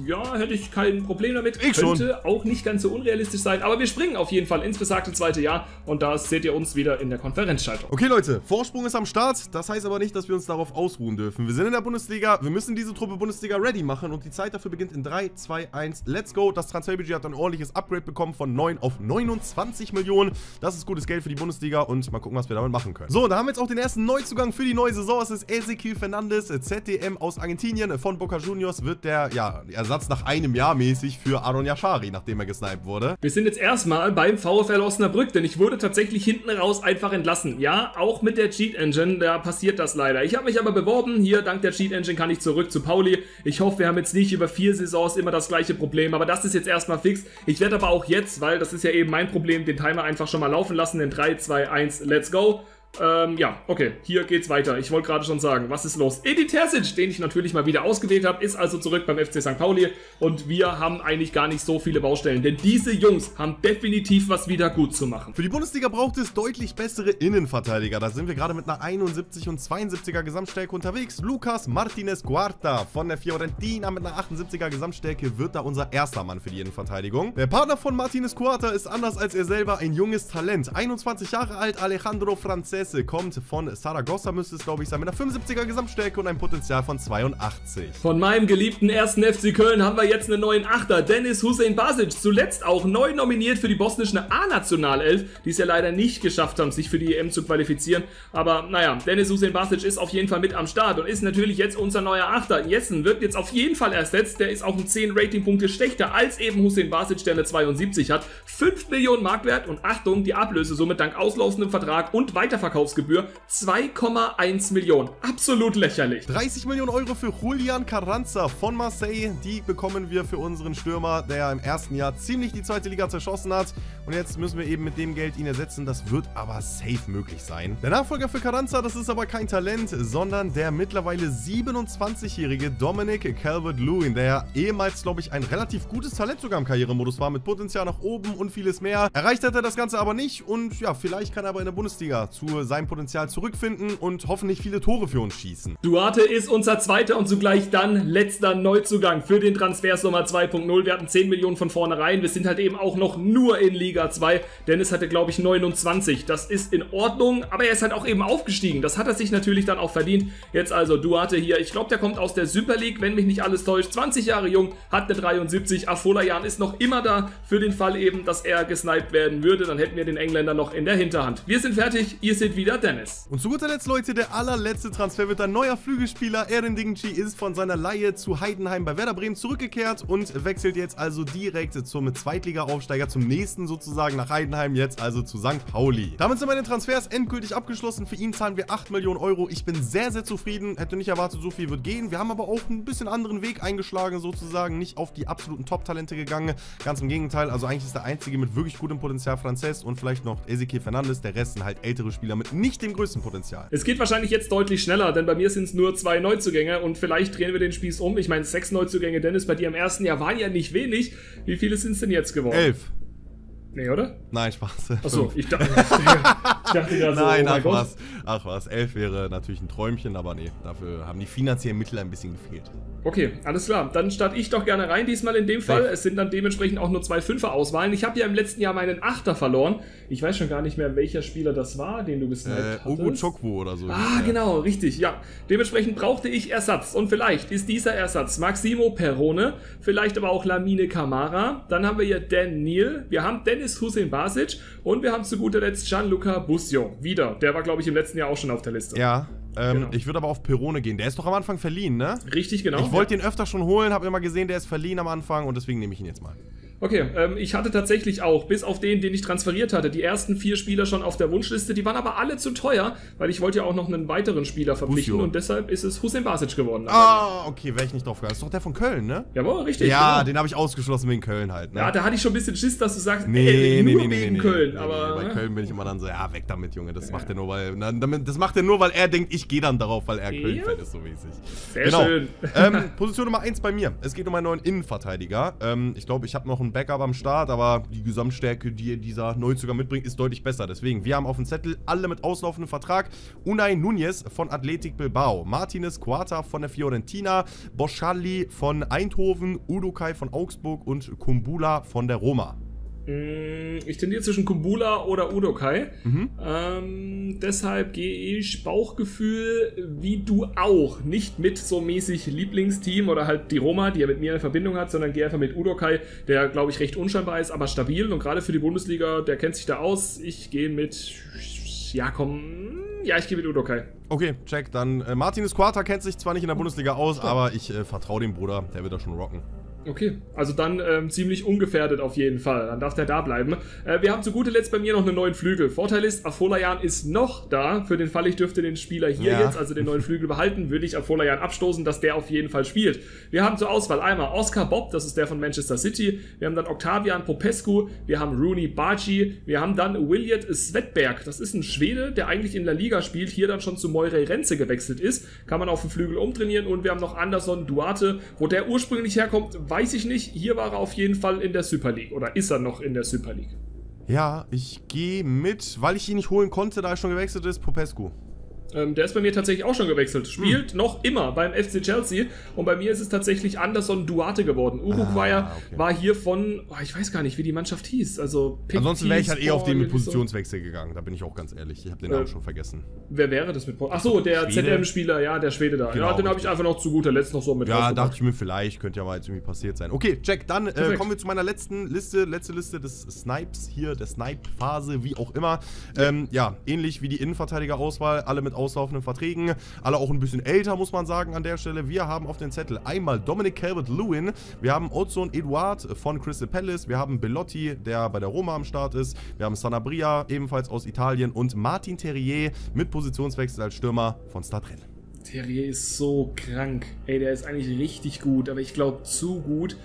Speaker 1: Ja, hätte ich kein Problem damit.
Speaker 2: Ich schon.
Speaker 1: Könnte auch nicht ganz so unrealistisch sein. Aber wir springen auf jeden Fall ins besagte zweite Jahr. Und da seht ihr uns wieder in der Konferenzschaltung.
Speaker 2: Okay, Leute, Vorsprung ist am Start. Das heißt aber nicht, dass wir uns darauf ausruhen dürfen. Wir sind in der Bundesliga. Wir müssen diese Truppe Bundesliga ready machen. Und die Zeit dafür beginnt in 3, 2, 1. Let's go. Das Transferbudget hat ein ordentliches Upgrade bekommen von 9 auf 29 Millionen. Das ist gutes Geld für die Bundesliga. Und mal gucken, was wir damit machen können. So, da haben wir jetzt auch den ersten Neuzugang für die neue Saison. Es ist Ezequiel Fernandes, ZDM aus Argentinien. Von Boca Juniors wird der, ja, Ersatz nach einem Jahr mäßig für Aaron Yashari, nachdem er gesniped wurde.
Speaker 1: Wir sind jetzt erstmal beim VfL Osnabrück, denn ich wurde tatsächlich hinten raus einfach entlassen. Ja, auch mit der Cheat Engine, da passiert das leider. Ich habe mich aber beworben. Hier, dank der Cheat Engine kann ich zurück zu Pauli. Ich hoffe, wir haben jetzt nicht über vier Saisons immer das gleiche Problem, aber das ist jetzt erstmal fix. Ich werde aber auch jetzt, weil das ist ja eben mein Problem, den Timer einfach schon mal laufen lassen. In 3, 2, 1, let's go. Ähm, ja, okay, hier geht's weiter. Ich wollte gerade schon sagen, was ist los? Edi Terzic, den ich natürlich mal wieder ausgewählt habe, ist also zurück beim FC St. Pauli und wir haben eigentlich gar nicht so viele Baustellen, denn diese Jungs haben definitiv was wieder gut zu machen.
Speaker 2: Für die Bundesliga braucht es deutlich bessere Innenverteidiger. Da sind wir gerade mit einer 71 und 72er Gesamtstärke unterwegs. Lucas Martinez Cuarta von der Fiorentina mit einer 78er Gesamtstärke wird da unser erster Mann für die Innenverteidigung. Der Partner von Martinez Cuarta ist anders als er selber ein junges Talent. 21 Jahre alt, Alejandro Frances kommt von Saragossa, müsste es glaube ich sein, mit einer 75er Gesamtstärke und einem Potenzial von 82.
Speaker 1: Von meinem geliebten ersten FC Köln haben wir jetzt einen neuen Achter, Dennis Hussein Basic, zuletzt auch neu nominiert für die bosnische A-Nationalelf, die es ja leider nicht geschafft haben, sich für die EM zu qualifizieren. Aber naja, Dennis Hussein Basic ist auf jeden Fall mit am Start und ist natürlich jetzt unser neuer Achter. Jessen wird jetzt auf jeden Fall ersetzt, der ist auch um 10 Ratingpunkte schlechter als eben Hussein Basic, der eine 72 hat. 5 Millionen Marktwert und Achtung, die Ablösesumme dank auslaufendem Vertrag und Weiterverkaufsgebühr 2,1 Millionen. Absolut lächerlich.
Speaker 2: 30 Millionen Euro für Julian Carranza von Marseille. Die bekommen wir für unseren Stürmer, der im ersten Jahr ziemlich die zweite Liga zerschossen hat. Und jetzt müssen wir eben mit dem Geld ihn ersetzen. Das wird aber safe möglich sein. Der Nachfolger für Carranza, das ist aber kein Talent, sondern der mittlerweile 27-jährige Dominic Calvert-Lewin, der ehemals, glaube ich, ein relativ gutes Talent sogar im Karrieremodus war, mit Potenzial nach oben und vieles mehr. Erreicht hat er das Ganze aber nicht und ja, vielleicht kann er aber in der Bundesliga zu seinem Potenzial zurückfinden und hoffentlich viele Tore für uns schießen.
Speaker 1: Duarte ist unser zweiter und zugleich dann letzter Neuzugang für den Transfersommer 2.0. Wir hatten 10 Millionen von vornherein. Wir sind halt eben auch noch nur in Liga 2. Dennis hatte, glaube ich, 29. Das ist in Ordnung, aber er ist halt auch eben aufgestiegen. Das hat er sich natürlich dann auch verdient. Jetzt also Duarte hier. Ich glaube, der kommt aus der Super League, wenn mich nicht alles täuscht. 20 Jahre jung, hat eine 73. Afolayan ist noch immer da für den Fall eben, dass er gesniped werden würde. Dann hätten wir den Engländer noch in der Hinterhand. Wir sind fertig. Ihr seht wieder Dennis.
Speaker 2: Und zu guter Letzt, Leute, der allerletzte Transfer wird ein neuer Flügelspieler. Eren Dingchi ist von seiner Leihe zu Heidenheim bei Werder Bremen zurückgekehrt und wechselt jetzt also direkt zum Zweitliga-Aufsteiger, zum nächsten sozusagen nach Heidenheim, jetzt also zu St. Pauli. Damit sind meine Transfers endgültig abgeschlossen. Für ihn zahlen wir 8 Millionen Euro. Ich bin sehr, sehr zufrieden. Hätte nicht erwartet, so viel wird gehen. Wir haben aber auch ein bisschen anderen Weg eingeschlagen, sozusagen. Nicht auf die absoluten Top-Talente gegangen. Ganz im Gegenteil. Also eigentlich ist der einzige mit wirklich gutem Potenzial Frances und vielleicht noch Ezequiel Fernandes. Der Rest sind halt ältere Spieler mit nicht dem größten Potenzial.
Speaker 1: Es geht wahrscheinlich jetzt deutlich schneller, denn bei mir sind es nur zwei Neuzugänge und vielleicht drehen wir den Spieß um. Ich meine, sechs Neuzugänge, Dennis, bei dir im ersten Jahr waren ja nicht wenig. Wie viele sind es denn jetzt geworden?
Speaker 2: Elf.
Speaker 1: Nee, oder?
Speaker 2: Nein, Spaß.
Speaker 1: Achso, ich dachte, ich dachte gerade so,
Speaker 2: Nein,
Speaker 1: oh
Speaker 2: ach
Speaker 1: Gott.
Speaker 2: was. Ach was, 11 wäre natürlich ein Träumchen, aber nee, dafür haben die finanziellen Mittel ein bisschen gefehlt.
Speaker 1: Okay, alles klar. Dann starte ich doch gerne rein, diesmal in dem Fall. Es sind dann dementsprechend auch nur zwei Fünfer-Auswahlen. Ich habe ja im letzten Jahr meinen Achter verloren. Ich weiß schon gar nicht mehr, welcher Spieler das war, den du gesniped äh, hattest.
Speaker 2: Ogo Chokwu oder so.
Speaker 1: Ah, genau, richtig, ja. Dementsprechend brauchte ich Ersatz. Und vielleicht ist dieser Ersatz Maximo Perrone, vielleicht aber auch Lamine Camara. Dann haben wir hier Dan Neal, wir haben Dennis Hussein Basic und wir haben zu guter Letzt Gianluca Busio. Wieder, der war, glaube ich, im letzten Jahr auch schon auf der Liste.
Speaker 2: Ja, ähm, genau. Ich würde aber auf Perone gehen. Der ist doch am Anfang verliehen, ne?
Speaker 1: Richtig, genau.
Speaker 2: Ich wollte ja. den öfter schon holen, habe immer gesehen, der ist verliehen am Anfang und deswegen nehme ich ihn jetzt mal.
Speaker 1: Okay, ähm, ich hatte tatsächlich auch, bis auf den, den ich transferiert hatte, die ersten vier Spieler schon auf der Wunschliste. Die waren aber alle zu teuer, weil ich wollte ja auch noch einen weiteren Spieler verpflichten
Speaker 2: Busio.
Speaker 1: und deshalb ist es Hussein Basic geworden.
Speaker 2: Ah, okay, wäre ich nicht drauf gegangen. Das ist doch der von Köln, ne?
Speaker 1: Jawohl, richtig.
Speaker 2: Ja, genau. den habe ich ausgeschlossen wegen Köln halt. Ne?
Speaker 1: Ja, da hatte ich schon ein bisschen Schiss, dass du sagst,
Speaker 2: nee, ey,
Speaker 1: nur
Speaker 2: nee, nee,
Speaker 1: wegen
Speaker 2: nee,
Speaker 1: Köln.
Speaker 2: Nee,
Speaker 1: aber
Speaker 2: bei Köln bin ich immer dann so, ja, weg damit, Junge. Das ja. macht er nur, weil, na, das macht er nur, weil er denkt, ich gehe dann darauf, weil er Köln-Fan ist, so mäßig.
Speaker 1: Sehr genau. schön.
Speaker 2: Ähm, Position Nummer 1 bei mir. Es geht um einen neuen Innenverteidiger. Ähm, ich glaube, ich habe noch einen Backup am Start, aber die Gesamtstärke, die dieser Neuzüger mitbringt, ist deutlich besser. Deswegen, wir haben auf dem Zettel alle mit auslaufendem Vertrag. Unai Nunez von Athletic Bilbao, Martinez Quarta von der Fiorentina, Boschalli von Eindhoven, Udokai von Augsburg und Kumbula von der Roma.
Speaker 1: Mm, ich tendiere zwischen Kumbula oder Udokai. Mhm. Ähm, deshalb gehe ich Bauchgefühl wie du auch. Nicht mit so mäßig Lieblingsteam oder halt die Roma, die ja mit mir eine Verbindung hat, sondern gehe einfach mit Udokai, der glaube ich recht unscheinbar ist, aber stabil und gerade für die Bundesliga, der kennt sich da aus. Ich gehe mit. Ja, komm. Ja, ich gehe mit Udokai.
Speaker 2: Okay, check. Dann äh, Martinez Quarta kennt sich zwar nicht in der Bundesliga aus, aber ich äh, vertraue dem Bruder. Der wird da schon rocken.
Speaker 1: Okay, also dann ähm, ziemlich ungefährdet auf jeden Fall. Dann darf der da bleiben. Äh, wir haben zu guter Letzt bei mir noch einen neuen Flügel. Vorteil ist, Afolayan ist noch da. Für den Fall, ich dürfte den Spieler hier ja. jetzt, also den neuen Flügel behalten, würde ich Afolayan abstoßen, dass der auf jeden Fall spielt. Wir haben zur Auswahl einmal Oscar Bob, das ist der von Manchester City. Wir haben dann Octavian Popescu. Wir haben Rooney Bargi. Wir haben dann Williard Svetberg. Das ist ein Schwede, der eigentlich in La Liga spielt, hier dann schon zu Moirey Renze gewechselt ist. Kann man auf den Flügel umtrainieren. Und wir haben noch Anderson Duarte, wo der ursprünglich herkommt, weiß ich nicht. Hier war er auf jeden Fall in der Super League. Oder ist er noch in der Super League?
Speaker 2: Ja, ich gehe mit, weil ich ihn nicht holen konnte, da er schon gewechselt ist, Popescu.
Speaker 1: Ähm, der ist bei mir tatsächlich auch schon gewechselt. Spielt hm. noch immer beim FC Chelsea. Und bei mir ist es tatsächlich Anderson Duarte geworden. Uruguayer ah, okay. war hier von, oh, ich weiß gar nicht, wie die Mannschaft hieß. Also
Speaker 2: Pick Ansonsten wäre ich halt eh auf den mit Positionswechsel so. gegangen. Da bin ich auch ganz ehrlich. Ich habe den Namen äh, schon vergessen.
Speaker 1: Wer wäre das mit Achso, der ZM-Spieler, ja, der Schwede da. Genau, ja, den habe ich einfach noch zu guter Letzt noch so mit
Speaker 2: Ja, dachte ich mir vielleicht, könnte ja mal jetzt irgendwie passiert sein. Okay, Jack, dann äh, kommen wir zu meiner letzten Liste, letzte Liste des Snipes hier, der Snipe-Phase, wie auch immer. Ähm, ja, ähnlich wie die Innenverteidiger-Auswahl, alle mit auslaufenden Verträgen. Alle auch ein bisschen älter, muss man sagen, an der Stelle. Wir haben auf den Zettel einmal Dominic Calvert-Lewin, wir haben Ozone Eduard von Crystal Palace, wir haben Bellotti, der bei der Roma am Start ist, wir haben Sanabria, ebenfalls aus Italien und Martin Terrier mit Positionswechsel als Stürmer von Stadrell.
Speaker 1: Terrier ist so krank. Ey, der ist eigentlich richtig gut, aber ich glaube zu gut,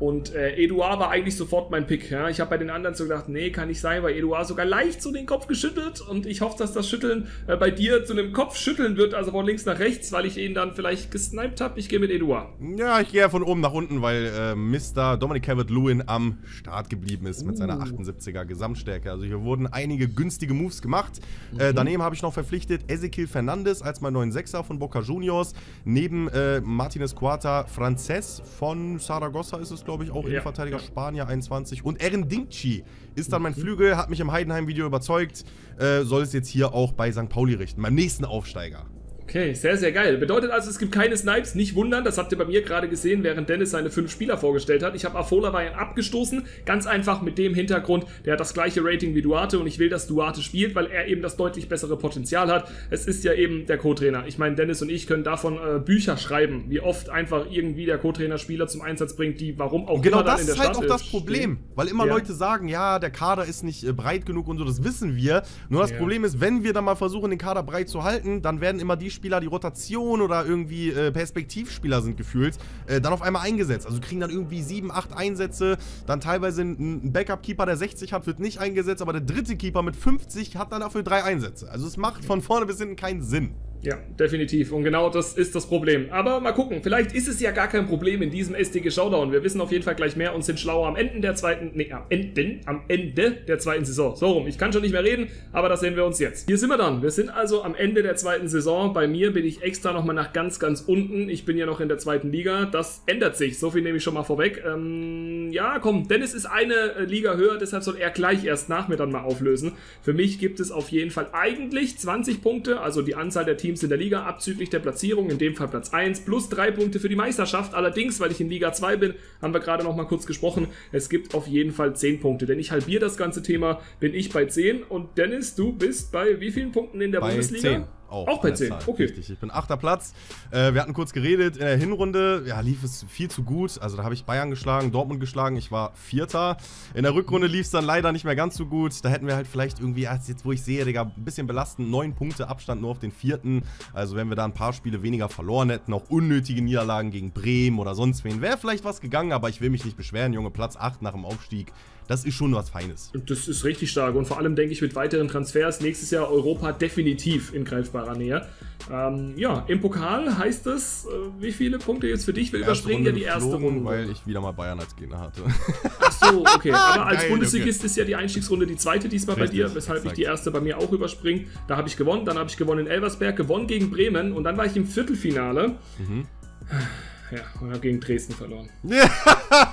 Speaker 1: und äh, Eduard war eigentlich sofort mein Pick. Ja? Ich habe bei den anderen so gedacht, nee, kann nicht sein, weil Eduard sogar leicht so den Kopf geschüttelt und ich hoffe, dass das Schütteln äh, bei dir zu einem Kopfschütteln wird, also von links nach rechts, weil ich ihn dann vielleicht gesniped habe. Ich gehe mit Eduard.
Speaker 2: Ja, ich gehe von oben nach unten, weil äh, Mr. Dominic Calvert-Lewin am Start geblieben ist uh. mit seiner 78er uh. Gesamtstärke. Also hier wurden einige günstige Moves gemacht. Äh, mhm. daneben habe ich noch verpflichtet Ezequiel Fernandes als mein neuen Sechser von Boca Juniors. Neben äh, Martinez Quarta Frances von Saragossa ist es, glaube ich, auch ja. Innenverteidiger Spanier 21. Und Erin Dinkchi ist dann mein mhm. Flügel, hat mich im Heidenheim-Video überzeugt. Äh, soll es jetzt hier auch bei St. Pauli richten, beim nächsten Aufsteiger.
Speaker 1: Okay, sehr, sehr geil. Bedeutet also, es gibt keine Snipes, nicht wundern, das habt ihr bei mir gerade gesehen, während Dennis seine fünf Spieler vorgestellt hat. Ich habe Afola Bayern abgestoßen, ganz einfach mit dem Hintergrund, der hat das gleiche Rating wie Duarte und ich will, dass Duarte spielt, weil er eben das deutlich bessere Potenzial hat. Es ist ja eben der Co-Trainer. Ich meine, Dennis und ich können davon äh, Bücher schreiben, wie oft einfach irgendwie der Co-Trainer Spieler zum Einsatz bringt, die warum auch
Speaker 2: genau immer dann in der Stadt Genau das ist halt auch das Problem, stehen. weil immer ja. Leute sagen, ja, der Kader ist nicht äh, breit genug und so, das wissen wir. Nur das ja. Problem ist, wenn wir dann mal versuchen, den Kader breit zu halten, dann werden immer die Spieler, die Rotation oder irgendwie äh, Perspektivspieler sind gefühlt, äh, dann auf einmal eingesetzt. Also kriegen dann irgendwie 7, 8 Einsätze, dann teilweise ein, Backup-Keeper, der 60 hat, wird nicht eingesetzt, aber der dritte Keeper mit 50 hat dann dafür drei Einsätze. Also es macht von vorne bis hinten keinen Sinn.
Speaker 1: Ja, definitiv. Und genau das ist das Problem. Aber mal gucken, vielleicht ist es ja gar kein Problem in diesem SDG Showdown. Wir wissen auf jeden Fall gleich mehr und sind schlauer am Ende der zweiten, nee, am Ende, am Ende der zweiten Saison. So rum. Ich kann schon nicht mehr reden, aber das sehen wir uns jetzt. Hier sind wir dann. Wir sind also am Ende der zweiten Saison. Bei mir bin ich extra nochmal nach ganz, ganz unten. Ich bin ja noch in der zweiten Liga. Das ändert sich. So viel nehme ich schon mal vorweg. Ähm, ja, komm, Dennis ist eine äh, Liga höher, deshalb soll er gleich erst nach mir dann mal auflösen. Für mich gibt es auf jeden Fall eigentlich 20 Punkte, also die Anzahl der Teams Teams in der Liga abzüglich der Platzierung, in dem Fall Platz 1, plus 3 Punkte für die Meisterschaft. Allerdings, weil ich in Liga 2 bin, haben wir gerade noch mal kurz gesprochen, es gibt auf jeden Fall 10 Punkte, denn ich halbiere das ganze Thema, bin ich bei 10 und Dennis, du bist bei wie vielen Punkten in der
Speaker 2: bei
Speaker 1: Bundesliga?
Speaker 2: 10
Speaker 1: auch, auch bei 10, okay.
Speaker 2: Richtig, ich bin achter Platz. Äh, wir hatten kurz geredet, in der Hinrunde ja, lief es viel zu gut. Also da habe ich Bayern geschlagen, Dortmund geschlagen, ich war Vierter. In der Rückrunde lief es dann leider nicht mehr ganz so gut. Da hätten wir halt vielleicht irgendwie, jetzt wo ich sehe, Digga, ein bisschen belastend, neun Punkte Abstand nur auf den vierten. Also wenn wir da ein paar Spiele weniger verloren hätten, auch unnötige Niederlagen gegen Bremen oder sonst wen, wäre vielleicht was gegangen, aber ich will mich nicht beschweren, Junge, Platz 8 nach dem Aufstieg das ist schon was Feines.
Speaker 1: Das ist richtig stark und vor allem denke ich mit weiteren Transfers nächstes Jahr Europa definitiv in greifbarer Nähe. Ähm, ja, im Pokal heißt es, äh, wie viele Punkte jetzt für dich? Wir überspringen ja die erste Runde.
Speaker 2: Weil ich wieder mal Bayern als Gegner hatte.
Speaker 1: Ach so, okay. Aber als Geil, Bundesligist okay. ist ja die Einstiegsrunde die zweite diesmal richtig, bei dir, weshalb exakt. ich die erste bei mir auch überspringe. Da habe ich gewonnen, dann habe ich gewonnen in Elversberg, gewonnen gegen Bremen und dann war ich im Viertelfinale. Mhm. Ja, und hat gegen Dresden verloren.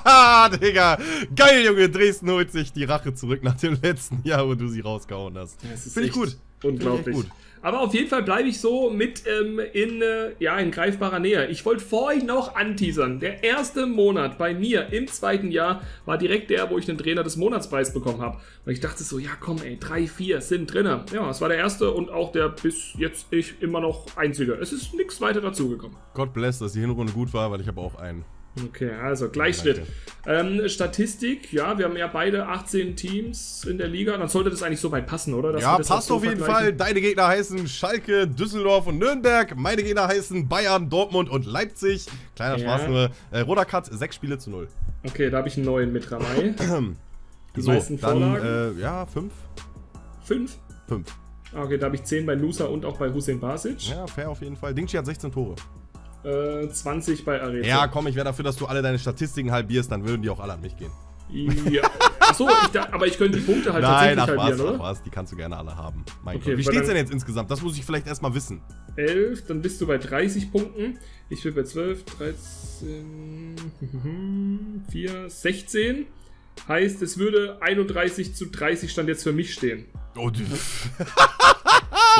Speaker 2: Ja, Digga. Geil, Junge. Dresden holt sich die Rache zurück nach dem letzten Jahr, wo du sie rausgehauen hast.
Speaker 1: Ja, Finde ich gut. Unglaublich. Find ich gut. Aber auf jeden Fall bleibe ich so mit ähm, in, äh, ja, in greifbarer Nähe. Ich wollte vorhin noch anteasern. Der erste Monat bei mir im zweiten Jahr war direkt der, wo ich den Trainer des Monatspreis bekommen habe. Und ich dachte so, ja komm ey, drei, vier sind drinne. Ja, es war der erste und auch der bis jetzt ich immer noch einzige. Es ist nichts weiter dazugekommen.
Speaker 2: Gott bless, dass die Hinrunde gut war, weil ich habe auch einen.
Speaker 1: Okay, also Gleichschritt. Ähm, Statistik, ja, wir haben ja beide 18 Teams in der Liga. Dann sollte das eigentlich so weit passen, oder?
Speaker 2: Dass ja, passt auf jeden Fall. Deine Gegner heißen Schalke, Düsseldorf und Nürnberg. Meine Gegner heißen Bayern, Dortmund und Leipzig. Kleiner ja. Spaß nur. Äh, Roder Cut, 6 Spiele zu 0.
Speaker 1: Okay, da habe ich einen neuen mit Ramai.
Speaker 2: Die so, meisten dann, Vorlagen? Äh, ja, 5.
Speaker 1: 5?
Speaker 2: 5.
Speaker 1: Okay, da habe ich 10 bei Nusa und auch bei Hussein Basic.
Speaker 2: Ja, fair auf jeden Fall. Dingchi hat 16 Tore.
Speaker 1: 20 äh, bei Areta.
Speaker 2: Ja, komm, ich wäre dafür, dass du alle deine Statistiken halbierst, dann würden die auch alle an mich gehen.
Speaker 1: Ja. Achso, aber ich könnte die Punkte halt Nein, tatsächlich halbieren, was, oder?
Speaker 2: was, die kannst du gerne alle haben. Mein okay, Gott. Wie steht's denn jetzt insgesamt? Das muss ich vielleicht erstmal wissen.
Speaker 1: 11, dann bist du bei 30 Punkten. Ich bin bei 12, 13, 4, 16. Heißt, es würde 31 zu 30 Stand jetzt für mich stehen. Oh.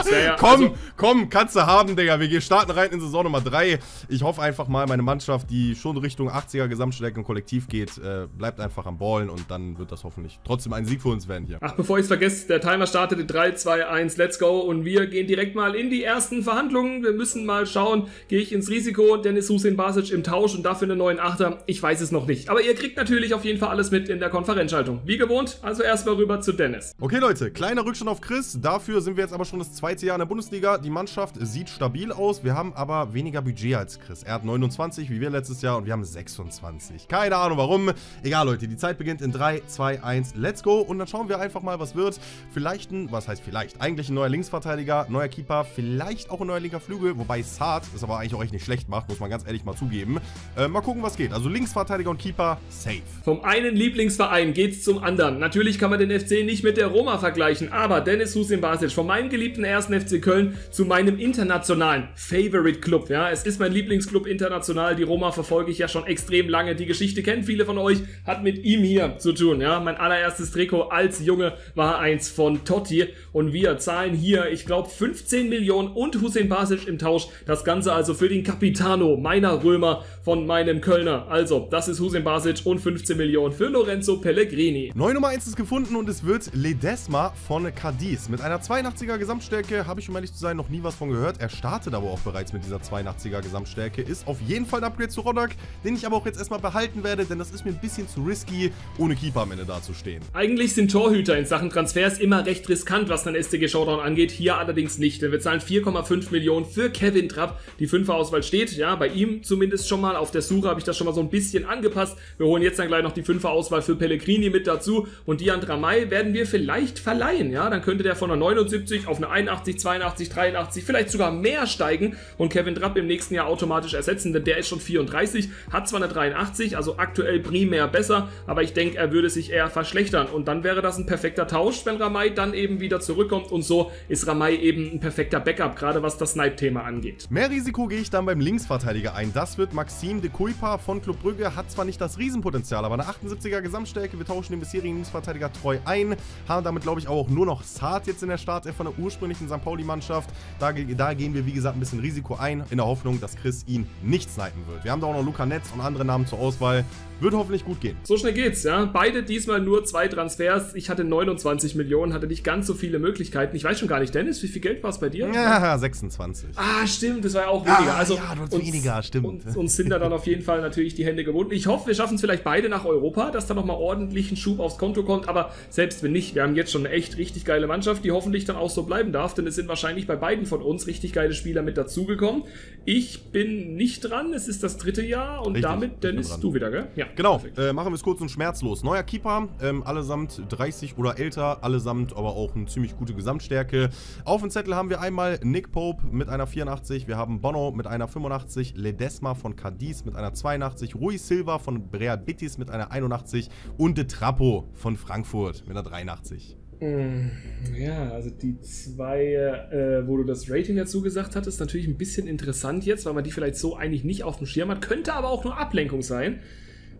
Speaker 2: Ja, komm, also, komm, kannst du haben, Digga. Wir starten rein in Saison Nummer 3. Ich hoffe einfach mal, meine Mannschaft, die schon Richtung 80er Gesamtstärke und Kollektiv geht, äh, bleibt einfach am Ballen und dann wird das hoffentlich trotzdem ein Sieg für uns werden hier.
Speaker 1: Ach, bevor ich es vergesse, der Timer startet in 3, 2, 1, let's go. Und wir gehen direkt mal in die ersten Verhandlungen. Wir müssen mal schauen, gehe ich ins Risiko, Dennis Hussein Basic im Tausch und dafür einen neuen Achter. Ich weiß es noch nicht. Aber ihr kriegt natürlich auf jeden Fall alles mit in der Konferenzschaltung. Wie gewohnt, also erstmal rüber zu Dennis.
Speaker 2: Okay, Leute, kleiner Rückstand auf Chris. Dafür sind wir jetzt aber schon das zweite Jahr in der Bundesliga. Die Mannschaft sieht stabil aus. Wir haben aber weniger Budget als Chris. Er hat 29, wie wir letztes Jahr, und wir haben 26. Keine Ahnung warum. Egal, Leute, die Zeit beginnt in 3, 2, 1, let's go. Und dann schauen wir einfach mal, was wird. Vielleicht ein, was heißt vielleicht? Eigentlich ein neuer Linksverteidiger, neuer Keeper, vielleicht auch ein neuer linker Flügel, wobei Saad das aber eigentlich auch echt nicht schlecht macht, muss man ganz ehrlich mal zugeben. Äh, mal gucken, was geht. Also Linksverteidiger und Keeper, safe.
Speaker 1: Vom einen Lieblingsverein geht's zum anderen. Natürlich kann man den FC nicht mit der Roma vergleichen, aber Dennis Husin Basic von meinem geliebten ersten FC Köln zu meinem internationalen Favorite Club. Ja, es ist mein Lieblingsclub international. Die Roma verfolge ich ja schon extrem lange. Die Geschichte kennen viele von euch, hat mit ihm hier zu tun. Ja, mein allererstes Trikot als Junge war eins von Totti und wir zahlen hier, ich glaube, 15 Millionen und Hussein Basic im Tausch. Das Ganze also für den Capitano meiner Römer von meinem Kölner. Also, das ist Hussein Basic und 15 Millionen für Lorenzo Pellegrini.
Speaker 2: Neue Nummer 1 ist gefunden und es wird Ledesma von Cadiz. Mit einer 82er Gesamtstärke habe ich, um ehrlich zu sein, noch nie was von gehört. Er startet aber auch bereits mit dieser 82er Gesamtstärke. Ist auf jeden Fall ein Upgrade zu Rodak, den ich aber auch jetzt erstmal behalten werde, denn das ist mir ein bisschen zu risky, ohne Keeper am Ende dazustehen.
Speaker 1: Eigentlich sind Torhüter in Sachen Transfers immer recht riskant, was den STG Showdown angeht. Hier allerdings nicht, denn wir zahlen 4,5 Millionen für Kevin Trapp. Die 5er Auswahl steht, ja, bei ihm zumindest schon mal. Auf der Suche habe ich das schon mal so ein bisschen angepasst. Wir holen jetzt dann gleich noch die 5er Auswahl für Pellegrini mit dazu und Dian Dramay werden wir vielleicht verleihen, ja. Dann könnte der von einer 79 auf eine 81 85, 82, 83, vielleicht sogar mehr steigen und Kevin Trapp im nächsten Jahr automatisch ersetzen, denn der ist schon 34, hat zwar eine 83, also aktuell primär besser, aber ich denke, er würde sich eher verschlechtern und dann wäre das ein perfekter Tausch, wenn Ramai dann eben wieder zurückkommt und so ist Ramai eben ein perfekter Backup, gerade was das Snipe-Thema angeht.
Speaker 2: Mehr Risiko gehe ich dann beim Linksverteidiger ein. Das wird Maxime de Kuipa von Club Brügge, hat zwar nicht das Riesenpotenzial, aber eine 78er Gesamtstärke. Wir tauschen den bisherigen Linksverteidiger treu ein, haben damit glaube ich auch nur noch Saad jetzt in der Startelf von der ursprünglichen St. Pauli-Mannschaft. Da, da, gehen wir wie gesagt ein bisschen Risiko ein, in der Hoffnung, dass Chris ihn nicht snipen wird. Wir haben da auch noch Luca Netz und andere Namen zur Auswahl. Wird hoffentlich gut gehen.
Speaker 1: So schnell geht's, ja. Beide diesmal nur zwei Transfers. Ich hatte 29 Millionen, hatte nicht ganz so viele Möglichkeiten. Ich weiß schon gar nicht, Dennis, wie viel Geld war es bei dir?
Speaker 2: Ja, 26.
Speaker 1: Ah, stimmt, das war ja auch weniger.
Speaker 2: Ah,
Speaker 1: also,
Speaker 2: ja, du uns, weniger, stimmt.
Speaker 1: Uns, uns sind da dann auf jeden Fall natürlich die Hände gebunden. Ich hoffe, wir schaffen es vielleicht beide nach Europa, dass da nochmal ordentlich ein Schub aufs Konto kommt. Aber selbst wenn nicht, wir haben jetzt schon eine echt richtig geile Mannschaft, die hoffentlich dann auch so bleiben darf, denn es sind wahrscheinlich bei beiden von uns richtig geile Spieler mit dazugekommen. Ich bin nicht dran, es ist das dritte Jahr und richtig, damit, Dennis, du wieder, gell?
Speaker 2: Ja. Genau, äh, machen wir es kurz und schmerzlos. Neuer Keeper, ähm, allesamt 30 oder älter, allesamt aber auch eine ziemlich gute Gesamtstärke. Auf dem Zettel haben wir einmal Nick Pope mit einer 84, wir haben Bono mit einer 85, Ledesma von Cadiz mit einer 82, Rui Silva von Real Betis mit einer 81 und De Trapo von Frankfurt mit einer 83.
Speaker 1: Mm, ja, also die zwei, äh, wo du das Rating dazu gesagt hattest, natürlich ein bisschen interessant jetzt, weil man die vielleicht so eigentlich nicht auf dem Schirm hat. Könnte aber auch nur Ablenkung sein.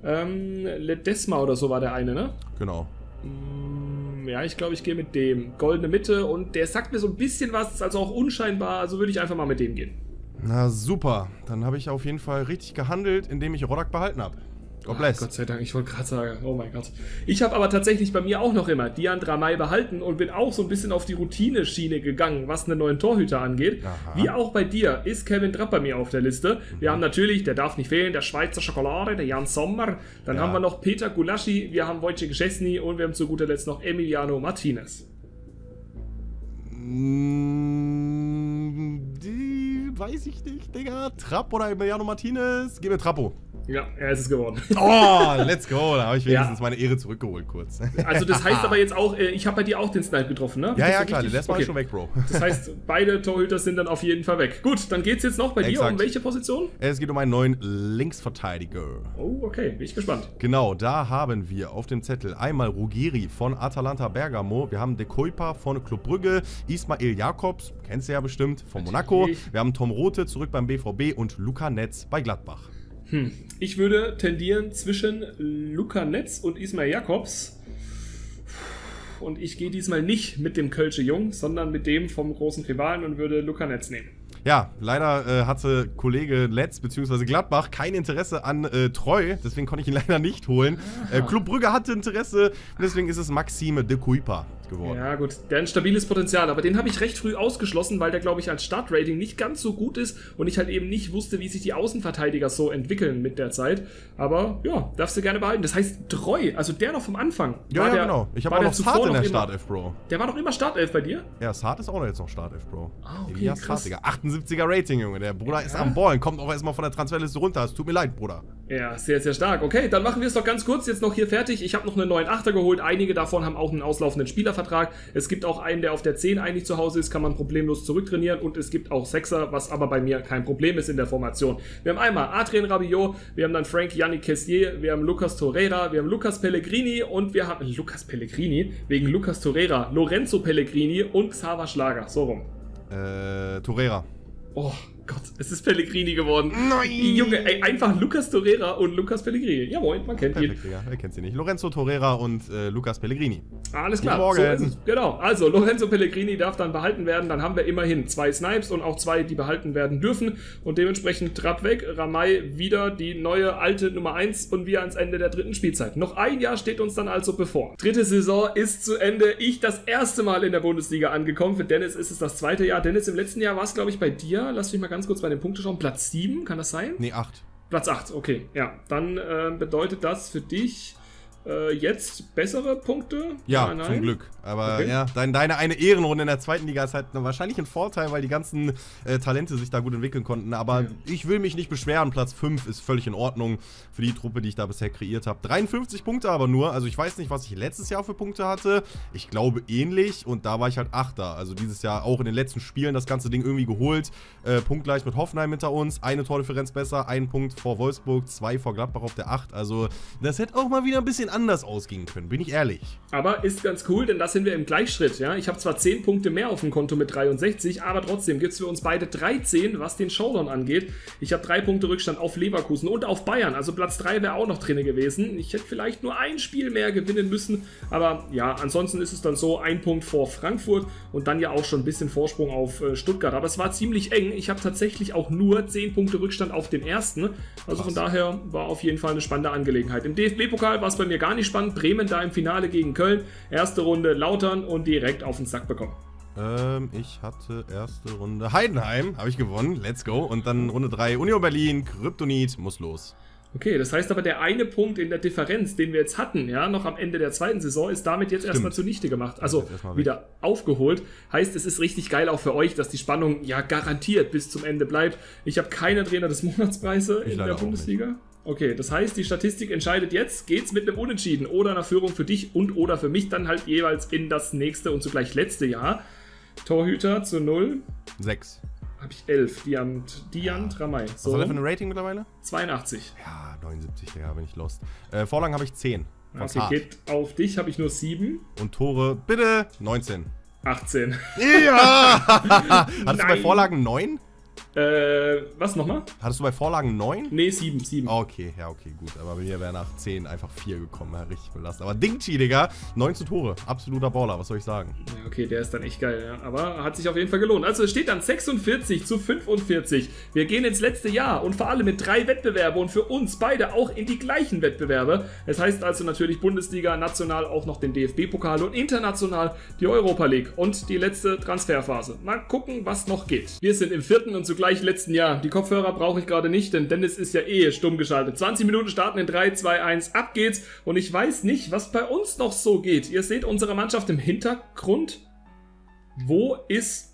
Speaker 1: Ähm, Ledesma oder so war der eine, ne?
Speaker 2: Genau.
Speaker 1: Mm, ja, ich glaube, ich gehe mit dem. Goldene Mitte und der sagt mir so ein bisschen was, ist also auch unscheinbar, also würde ich einfach mal mit dem gehen.
Speaker 2: Na super, dann habe ich auf jeden Fall richtig gehandelt, indem ich Rodak behalten habe.
Speaker 1: God bless. Gott sei Dank, ich wollte gerade sagen, oh mein Gott. Ich habe aber tatsächlich bei mir auch noch immer Dian Dramay behalten und bin auch so ein bisschen auf die Routine-Schiene gegangen, was einen neuen Torhüter angeht. Aha. Wie auch bei dir ist Kevin Trapp bei mir auf der Liste. Wir mhm. haben natürlich, der darf nicht fehlen, der Schweizer Schokolade, der Jan Sommer. Dann ja. haben wir noch Peter Gulaschi, wir haben Wojciech Szczesny und wir haben zu guter Letzt noch Emiliano Martinez.
Speaker 2: Mm, die weiß ich nicht, Digga. Trapp oder Emiliano Martinez? Gib mir Trappo.
Speaker 1: Ja, er ist es geworden.
Speaker 2: Oh, let's go. Da habe ich wenigstens ja. meine Ehre zurückgeholt kurz.
Speaker 1: Also das heißt aber jetzt auch, äh, ich habe bei dir auch den Snipe getroffen, ne?
Speaker 2: Ja, ja, klar, der ist okay. schon weg, Bro.
Speaker 1: Das heißt, beide Torhüter sind dann auf jeden Fall weg. Gut, dann geht es jetzt noch bei Exakt. dir um welche Position?
Speaker 2: Es geht um einen neuen Linksverteidiger.
Speaker 1: Oh, okay, bin ich gespannt.
Speaker 2: Genau, da haben wir auf dem Zettel einmal Ruggieri von Atalanta Bergamo, wir haben De Kuiper von Club Brügge, Ismail Jakobs, kennst du ja bestimmt, von Monaco, wir haben Tom Rote zurück beim BVB und Luca Netz bei Gladbach.
Speaker 1: Hm. Ich würde tendieren zwischen Luca Netz und Ismail Jakobs. Und ich gehe diesmal nicht mit dem Kölsche Jung, sondern mit dem vom großen Rivalen und würde Luca Netz nehmen.
Speaker 2: Ja, leider äh, hatte Kollege Letz bzw. Gladbach kein Interesse an äh, Treu, deswegen konnte ich ihn leider nicht holen. Äh, Club Brügge hatte Interesse, deswegen ist es Maxime de Kuipa geworden.
Speaker 1: Ja, gut, der hat ein stabiles Potenzial, aber den habe ich recht früh ausgeschlossen, weil der, glaube ich, als Startrating nicht ganz so gut ist und ich halt eben nicht wusste, wie sich die Außenverteidiger so entwickeln mit der Zeit. Aber ja, darfst du gerne behalten. Das heißt, treu, also der noch vom Anfang.
Speaker 2: Ja,
Speaker 1: ja,
Speaker 2: der, genau. Ich habe auch noch Saad in der Startelf, Bro.
Speaker 1: Der war doch immer Startelf bei dir?
Speaker 2: Ja, Saad ist auch noch jetzt noch Startelf, Bro. Ah, okay, krass. Saad, 78er Rating, Junge. Der Bruder ja. ist am Ballen, kommt auch erstmal von der Transferliste runter. Es tut mir leid, Bruder.
Speaker 1: Ja, sehr, sehr stark. Okay, dann machen wir es doch ganz kurz jetzt noch hier fertig. Ich habe noch einen neuen Achter geholt. Einige davon haben auch einen auslaufenden Spielervertrag. Es gibt auch einen, der auf der 10 eigentlich zu Hause ist, kann man problemlos zurücktrainieren. Und es gibt auch Sechser, was aber bei mir kein Problem ist in der Formation. Wir haben einmal Adrien Rabiot, wir haben dann Frank Yannick Kessier, wir haben Lucas Torreira, wir haben Lucas Pellegrini und wir haben Lucas Pellegrini wegen Lucas Torreira, Lorenzo Pellegrini und Xaver Schlager. So rum.
Speaker 2: Äh, Torreira.
Speaker 1: Oh, Gott, es ist Pellegrini geworden. Nein! Junge, ey, einfach Lukas Torreira und Lukas Pellegrini. Ja, moin, man kennt Perfekt, ihn.
Speaker 2: Digga. Wer kennt sie nicht? Lorenzo Torreira und äh, Lukas Pellegrini.
Speaker 1: Alles klar. Guten Morgen. So genau. Also, Lorenzo Pellegrini darf dann behalten werden. Dann haben wir immerhin zwei Snipes und auch zwei, die behalten werden dürfen. Und dementsprechend Trapp weg, Ramay wieder die neue alte Nummer 1 und wir ans Ende der dritten Spielzeit. Noch ein Jahr steht uns dann also bevor. Dritte Saison ist zu Ende. Ich das erste Mal in der Bundesliga angekommen. Für Dennis ist es das zweite Jahr. Dennis, im letzten Jahr war es, glaube ich, bei dir. Lass mich mal ganz ganz kurz bei den Punkten schauen. Platz 7, kann das sein?
Speaker 2: Nee, 8.
Speaker 1: Platz 8, okay. Ja, dann äh, bedeutet das für dich äh, jetzt bessere Punkte?
Speaker 2: Ja, ja zum Glück. Aber okay. ja, dein, deine eine Ehrenrunde in der zweiten Liga ist halt wahrscheinlich ein Vorteil, weil die ganzen äh, Talente sich da gut entwickeln konnten. Aber ja. ich will mich nicht beschweren. Platz 5 ist völlig in Ordnung für die Truppe, die ich da bisher kreiert habe. 53 Punkte aber nur. Also ich weiß nicht, was ich letztes Jahr für Punkte hatte. Ich glaube ähnlich und da war ich halt Achter. Also dieses Jahr auch in den letzten Spielen das ganze Ding irgendwie geholt. Äh, punktgleich mit Hoffenheim hinter uns. Eine Tordifferenz besser. Ein Punkt vor Wolfsburg, zwei vor Gladbach auf der 8. Also das hätte auch mal wieder ein bisschen anders ausgehen können, bin ich ehrlich.
Speaker 1: Aber ist ganz cool, denn da sind wir im Gleichschritt. Ja? Ich habe zwar 10 Punkte mehr auf dem Konto mit 63, aber trotzdem gibt es für uns beide 13, was den Showdown angeht. Ich habe 3 Punkte Rückstand auf Leverkusen und auf Bayern. Also Platz 3 wäre auch noch drin gewesen. Ich hätte vielleicht nur ein Spiel mehr gewinnen müssen. Aber ja, ansonsten ist es dann so, ein Punkt vor Frankfurt und dann ja auch schon ein bisschen Vorsprung auf äh, Stuttgart. Aber es war ziemlich eng. Ich habe tatsächlich auch nur 10 Punkte Rückstand auf den ersten. Also von daher war auf jeden Fall eine spannende Angelegenheit. Im DFB-Pokal war es bei mir gar nicht spannend. Bremen da im Finale gegen Köln. Erste Runde Lautern und direkt auf den Sack bekommen.
Speaker 2: Ähm, ich hatte erste Runde Heidenheim, habe ich gewonnen, let's go. Und dann Runde 3 Union Berlin, Kryptonit, muss los.
Speaker 1: Okay, das heißt aber, der eine Punkt in der Differenz, den wir jetzt hatten, ja, noch am Ende der zweiten Saison, ist damit jetzt Stimmt. erstmal zunichte gemacht. Also wieder aufgeholt. Heißt, es ist richtig geil auch für euch, dass die Spannung ja garantiert bis zum Ende bleibt. Ich habe keine Trainer des Monatspreise ich in der Bundesliga. Okay, das heißt, die Statistik entscheidet jetzt, geht's mit einem Unentschieden oder einer Führung für dich und oder für mich dann halt jeweils in das nächste und zugleich letzte Jahr. Torhüter zu 0.
Speaker 2: 6.
Speaker 1: Habe ich 11. Diant, Diant Ramay.
Speaker 2: So. Was hat er für ein Rating mittlerweile?
Speaker 1: 82.
Speaker 2: Ja, 79, ja, bin ich lost. Äh, Vorlagen habe ich 10.
Speaker 1: Okay, geht auf dich, habe ich nur 7.
Speaker 2: Und Tore, bitte, 19.
Speaker 1: 18.
Speaker 2: Ja! Hattest Nein. du bei Vorlagen 9?
Speaker 1: Äh, was nochmal?
Speaker 2: Hattest du bei Vorlagen 9?
Speaker 1: Nee, 7, 7.
Speaker 2: Okay, ja, okay, gut. Aber bei mir wäre nach 10 einfach 4 gekommen. Ja, richtig belastet. Aber Dingchi, Digga, 19 Tore. Absoluter Baller, was soll ich sagen?
Speaker 1: Ja, okay, der ist dann echt geil, ja. Aber hat sich auf jeden Fall gelohnt. Also es steht dann 46 zu 45. Wir gehen ins letzte Jahr und vor allem mit drei Wettbewerben und für uns beide auch in die gleichen Wettbewerbe. Das heißt also natürlich Bundesliga, national auch noch den DFB-Pokal und international die Europa League und die letzte Transferphase. Mal gucken, was noch geht. Wir sind im vierten und zugleich gleich letzten Jahr. Die Kopfhörer brauche ich gerade nicht, denn Dennis ist ja eh stumm geschaltet. 20 Minuten starten in 3, 2, 1, ab geht's. Und ich weiß nicht, was bei uns noch so geht. Ihr seht unsere Mannschaft im Hintergrund. Wo ist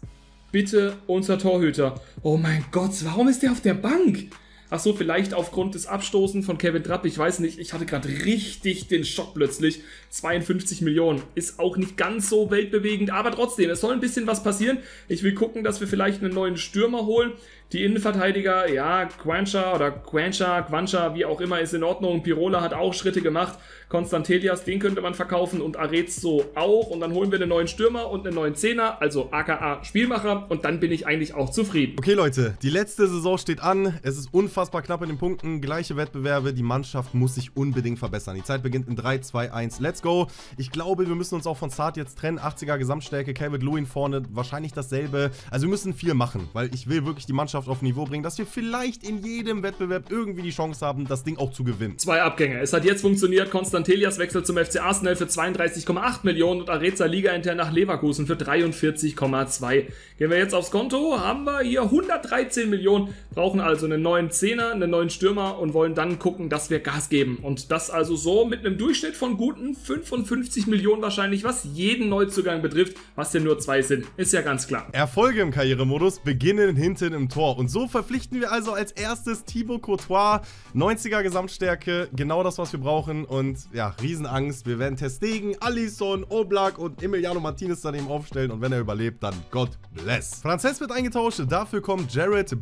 Speaker 1: bitte unser Torhüter? Oh mein Gott, warum ist der auf der Bank? Ach so, vielleicht aufgrund des Abstoßen von Kevin Trapp, ich weiß nicht. Ich hatte gerade richtig den Schock plötzlich. 52 Millionen ist auch nicht ganz so weltbewegend, aber trotzdem, es soll ein bisschen was passieren. Ich will gucken, dass wir vielleicht einen neuen Stürmer holen. Die Innenverteidiger, ja, Quancha oder Quancha, Quancha, wie auch immer, ist in Ordnung. Pirola hat auch Schritte gemacht. Konstantelias, den könnte man verkaufen und Arezzo auch. Und dann holen wir einen neuen Stürmer und einen neuen Zehner, also aka Spielmacher. Und dann bin ich eigentlich auch zufrieden.
Speaker 2: Okay, Leute, die letzte Saison steht an. Es ist unfassbar knapp in den Punkten. Gleiche Wettbewerbe. Die Mannschaft muss sich unbedingt verbessern. Die Zeit beginnt in 3, 2, 1. Let's go. Ich glaube, wir müssen uns auch von Start jetzt trennen. 80er Gesamtstärke, Calvert Lewin vorne, wahrscheinlich dasselbe. Also wir müssen viel machen, weil ich will wirklich die Mannschaft Mannschaft auf Niveau bringen, dass wir vielleicht in jedem Wettbewerb irgendwie die Chance haben, das Ding auch zu gewinnen.
Speaker 1: Zwei Abgänge. Es hat jetzt funktioniert. Konstantelias wechselt zum FC Arsenal für 32,8 Millionen und Areza Liga intern nach Leverkusen für 43,2. Gehen wir jetzt aufs Konto, haben wir hier 113 Millionen, brauchen also einen neuen Zehner, einen neuen Stürmer und wollen dann gucken, dass wir Gas geben. Und das also so mit einem Durchschnitt von guten 55 Millionen wahrscheinlich, was jeden Neuzugang betrifft, was ja nur zwei sind. Ist ja ganz klar.
Speaker 2: Erfolge im Karrieremodus beginnen hinten im Tor. Und so verpflichten wir also als erstes Thibaut Courtois. 90er Gesamtstärke, genau das, was wir brauchen. Und ja, Riesenangst. Wir werden Testegen, Alisson, Oblak und Emiliano Martinez daneben aufstellen. Und wenn er überlebt, dann Gott bless. Frances wird eingetauscht. Dafür kommt Jared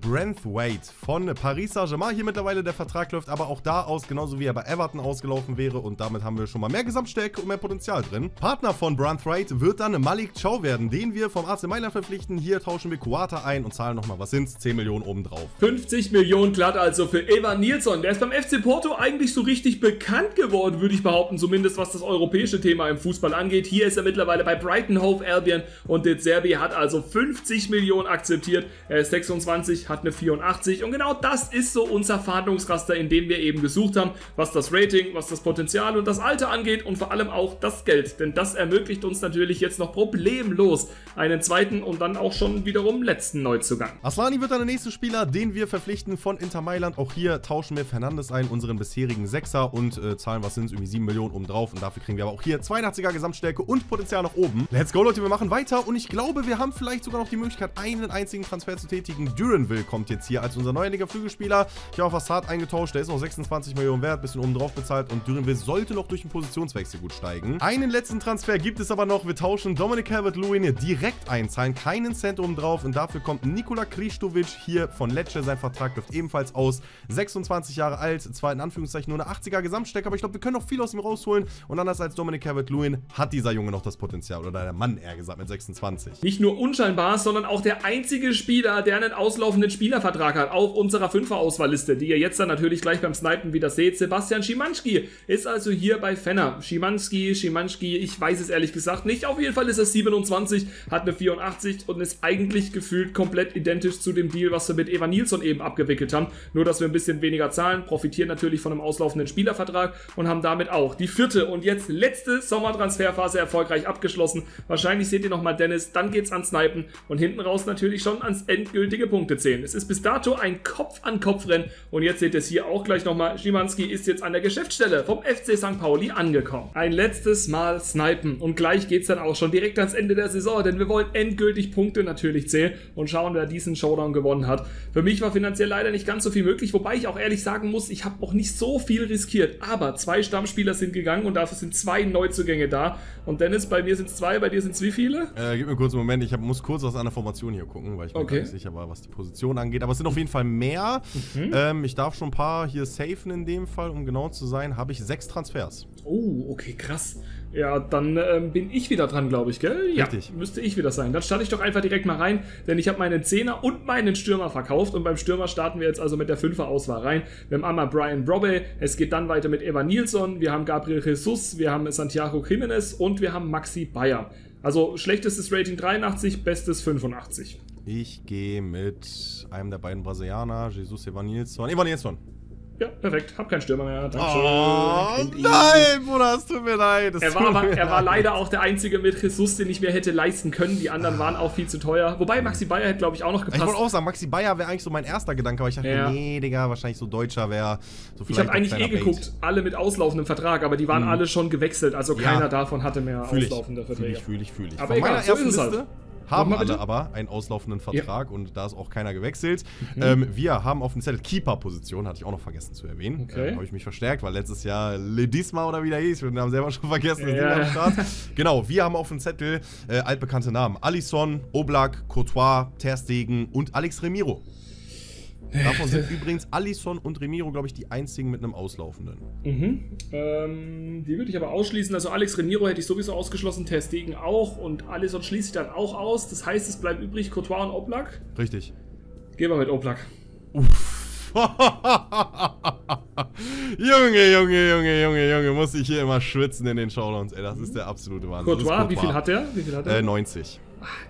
Speaker 2: Branthwaite von Paris Saint-Germain. Hier mittlerweile der Vertrag läuft aber auch da aus, genauso wie er bei Everton ausgelaufen wäre. Und damit haben wir schon mal mehr Gesamtstärke und mehr Potenzial drin. Partner von Branthwaite wird dann Malik Chow werden, den wir vom AC Mailand verpflichten. Hier tauschen wir Kuata ein und zahlen nochmal, was sind's? 10 Millionen obendrauf.
Speaker 1: 50 Millionen glatt also für Evan Nilsson. Der ist beim FC Porto eigentlich so richtig bekannt geworden, würde ich behaupten, zumindest was das europäische Thema im Fußball angeht. Hier ist er mittlerweile bei Brighton Hove Albion und De Serbi hat also 50 Millionen akzeptiert. Er ist 26, hat eine 84 und genau das ist ist so unser Fahndungsraster, in dem wir eben gesucht haben, was das Rating, was das Potenzial und das Alter angeht und vor allem auch das Geld. Denn das ermöglicht uns natürlich jetzt noch problemlos einen zweiten und dann auch schon wiederum letzten Neuzugang.
Speaker 2: Aslani wird dann der nächste Spieler, den wir verpflichten von Inter Mailand. Auch hier tauschen wir Fernandes ein, unseren bisherigen Sechser und äh, zahlen, was sind es, irgendwie 7 Millionen oben drauf. Und dafür kriegen wir aber auch hier 82er Gesamtstärke und Potenzial nach oben. Let's go, Leute, wir machen weiter und ich glaube, wir haben vielleicht sogar noch die Möglichkeit, einen einzigen Transfer zu tätigen. Duranville kommt jetzt hier als unser neuerlicher Flügelspieler. Ich habe auf Assad eingetauscht, der ist noch 26 Millionen wert, bisschen oben drauf bezahlt und Duranville sollte noch durch den Positionswechsel gut steigen. Einen letzten Transfer gibt es aber noch. Wir tauschen Dominic Calvert-Lewin direkt einzahlen, keinen Cent oben drauf und dafür kommt Nikola Kristovic hier von Lecce. Sein Vertrag läuft ebenfalls aus. 26 Jahre alt, zwar in Anführungszeichen nur eine 80er Gesamtstärke, aber ich glaube, wir können noch viel aus ihm rausholen und anders als Dominic Calvert-Lewin hat dieser Junge noch das Potenzial oder der Mann eher gesagt mit 26.
Speaker 1: Nicht nur unscheinbar, sondern auch der einzige Spieler, der einen auslaufenden Spielervertrag hat auf unserer Fünfer-Auswahlliste, die ihr jetzt dann natürlich gleich beim Snipen wieder seht. Sebastian Schimanski ist also hier bei Fenner. Schimanski, Schimanski, ich weiß es ehrlich gesagt nicht. Auf jeden Fall ist er 27, hat eine 84 und ist eigentlich gefühlt komplett identisch zu dem Deal, was wir mit Eva Nilsson eben abgewickelt haben. Nur, dass wir ein bisschen weniger zahlen, profitieren natürlich von einem auslaufenden Spielervertrag und haben damit auch die vierte und jetzt letzte Sommertransferphase erfolgreich abgeschlossen. Wahrscheinlich seht ihr nochmal Dennis, dann geht's ans Snipen und hinten raus natürlich schon ans endgültige Punktezählen. Es ist bis dato ein Kopf-an-Kopf-Rennen und jetzt seht ihr es hier auch gleich nochmal. Schimanski ist jetzt an der Geschäftsstelle vom FC St. Pauli angekommen. Ein letztes Mal snipen und gleich geht's dann auch schon direkt ans Ende der Saison, denn wir wollen endgültig Punkte natürlich zählen und schauen, wer diesen Showdown gewonnen hat. Für mich war finanziell leider nicht ganz so viel möglich, wobei ich auch ehrlich sagen muss, ich habe auch nicht so viel riskiert, aber zwei Stammspieler sind gegangen und dafür sind zwei Neuzugänge da. Und Dennis, bei mir sind es zwei, bei dir sind es wie viele?
Speaker 2: Äh, gib mir kurz einen Moment, ich hab, muss kurz aus einer Formation hier gucken, weil ich mir
Speaker 1: Okay.
Speaker 2: gar nicht sicher war, was die Position angeht. Aber es sind auf jeden Fall mehr.
Speaker 1: Mhm.
Speaker 2: Ähm, ich darf schon ein paar hier safen in dem Fall, um genau zu sein, habe ich sechs Transfers.
Speaker 1: Oh, okay, krass. Ja, dann ähm, bin ich wieder dran, glaube ich, gell? Ja,
Speaker 2: Richtig.
Speaker 1: müsste ich wieder sein. Dann starte ich doch einfach direkt mal rein, denn ich habe meinen Zehner und meinen Stürmer verkauft und beim Stürmer starten wir jetzt also mit der Fünfer-Auswahl rein. Wir haben einmal Brian Brobbe, es geht dann weiter mit Evan Nilsson, wir haben Gabriel Jesus, wir haben Santiago Jimenez und wir haben Maxi Bayer. Also schlechtestes Rating 83, bestes 85.
Speaker 2: Ich gehe mit einem der beiden Brasilianer, Jesus Evanilson. Evanilson.
Speaker 1: Ja, perfekt. Hab keinen Stürmer mehr. Dankeschön.
Speaker 2: Oh, nein, Bruder, es tut mir leid.
Speaker 1: Er war, aber, er war
Speaker 2: leid.
Speaker 1: leider auch der einzige mit Jesus, den ich mir hätte leisten können. Die anderen waren auch viel zu teuer. Wobei Maxi Bayer hätte, glaube ich, auch noch
Speaker 2: Ich
Speaker 1: gepasst.
Speaker 2: wollte auch sagen, Maxi Bayer wäre eigentlich so mein erster Gedanke, aber ich dachte,
Speaker 1: Ja.
Speaker 2: nee, Digga, wahrscheinlich so Deutscher wäre so
Speaker 1: ich habe eigentlich eh
Speaker 2: kleiner Bait.
Speaker 1: geguckt, alle mit auslaufendem Vertrag, aber die waren alle schon gewechselt. Also
Speaker 2: Ja.
Speaker 1: keiner davon hatte mehr
Speaker 2: Fühl ich,
Speaker 1: auslaufende
Speaker 2: fühl
Speaker 1: Verträge.
Speaker 2: ich, fühl ich, fühl ich.
Speaker 1: Aber
Speaker 2: Von
Speaker 1: egal,
Speaker 2: meiner
Speaker 1: so
Speaker 2: ersten
Speaker 1: ist es halt.
Speaker 2: Haben alle aber einen auslaufenden Vertrag und da ist auch keiner gewechselt.
Speaker 1: Mhm.
Speaker 2: Ähm, wir haben auf dem Zettel Keeper-Position, hatte ich auch noch vergessen zu erwähnen.
Speaker 1: Okay.
Speaker 2: Ähm, habe ich mich verstärkt, weil letztes Jahr Ledisma oder wie der hieß, wir haben selber schon vergessen,
Speaker 1: Ja.
Speaker 2: am Start. Genau, wir haben auf dem Zettel äh, altbekannte Namen. Alisson, Oblak, Courtois, Ter Stegen und Alex Remiro. Davon sind übrigens Alisson und Remiro, glaube ich, die einzigen mit einem auslaufenden.
Speaker 1: Mhm. Ähm, die würde ich aber ausschließen. Also Alex Reniro hätte ich sowieso ausgeschlossen, Ter Stegen auch und Alisson schließe ich dann auch aus. Das heißt, es bleibt übrig Courtois und Oblak.
Speaker 2: Richtig.
Speaker 1: Gehen wir mit Oblak.
Speaker 2: Junge, Junge, Junge, Junge, Junge, muss ich hier immer schwitzen in den Showdowns. Ey, das ist der absolute Wahnsinn. Ist
Speaker 1: Courtois, wie viel hat er? Wie viel hat er?
Speaker 2: Äh, 90.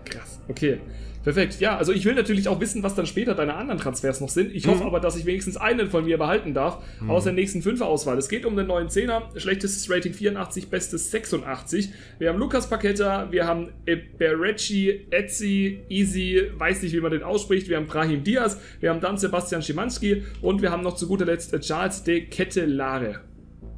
Speaker 1: Krass. Okay. Perfekt. Ja, also ich will natürlich auch wissen, was dann später deine anderen Transfers noch sind. Ich
Speaker 2: Mhm.
Speaker 1: hoffe aber, dass ich wenigstens einen von mir behalten darf, aus der nächsten Fünfer-Auswahl. Es geht um den neuen Zehner, schlechtestes Rating 84, bestes 86. Wir haben Lukas Paqueta, wir haben Eberechi, Etzi, Easy, weiß nicht, wie man den ausspricht. Wir haben Brahim Diaz, wir haben dann Sebastian Schimanski und wir haben noch zu guter Letzt Charles de Kettelare.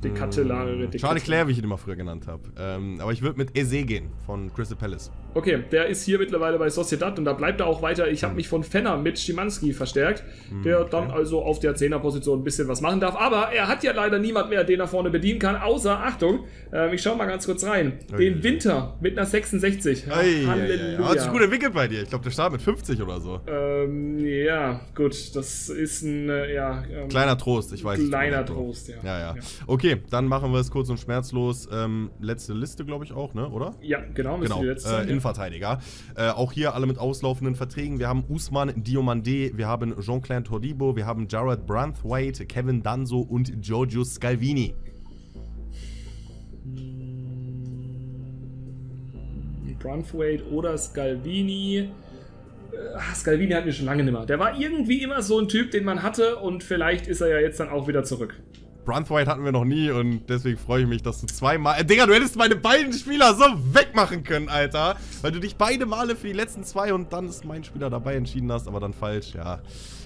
Speaker 1: De Kettelare. de
Speaker 2: Charlie
Speaker 1: Kettelare.
Speaker 2: Claire, wie ich ihn immer früher genannt habe. Ähm, aber ich würde mit Eze gehen von Crystal Palace.
Speaker 1: Okay, der ist hier mittlerweile bei Sociedad und da bleibt er auch weiter. Ich habe mich von Fenner mit Schimanski verstärkt, der dann also auf der 10er-Position ein bisschen was machen darf. Aber er hat ja leider niemand mehr, den er vorne bedienen kann, außer, Achtung, ähm, ich schau mal ganz kurz rein, den
Speaker 2: Ui.
Speaker 1: Winter mit einer 66. Ja,
Speaker 2: Ei.
Speaker 1: Halleluja.
Speaker 2: Hat sich gut entwickelt bei dir. Ich glaube, der startet mit 50 oder so.
Speaker 1: ähm, ja, gut, das ist ein, äh, ja, ähm,
Speaker 2: Kleiner Trost, ich weiß.
Speaker 1: kleiner. Trost, ja.
Speaker 2: Ja, ja. Okay, dann machen wir es kurz und schmerzlos. Ähm, letzte Liste, glaube ich auch, ne? Oder?
Speaker 1: Ja, genau,
Speaker 2: Genau,
Speaker 1: die letzte
Speaker 2: äh. Innenverteidiger. Äh, auch hier alle mit auslaufenden Verträgen. Wir haben Usman Diomande, wir haben Jean-Claude Todibo, wir haben Jared Branthwaite, Kevin Danso und Giorgio Scalvini.
Speaker 1: Brunthwaite oder Scalvini. Äh, Scalvini hatten wir schon lange nicht mehr. Der war irgendwie immer so ein Typ, den man hatte und vielleicht ist er ja jetzt dann auch wieder zurück.
Speaker 2: Brunthwaite hatten wir noch nie und deswegen freue ich mich, dass du zweimal... Äh, Digga, du hättest meine beiden Spieler so wegmachen können, Alter. Weil du dich beide Male für die letzten zwei und dann ist mein Spieler dabei entschieden hast, aber dann falsch, ja.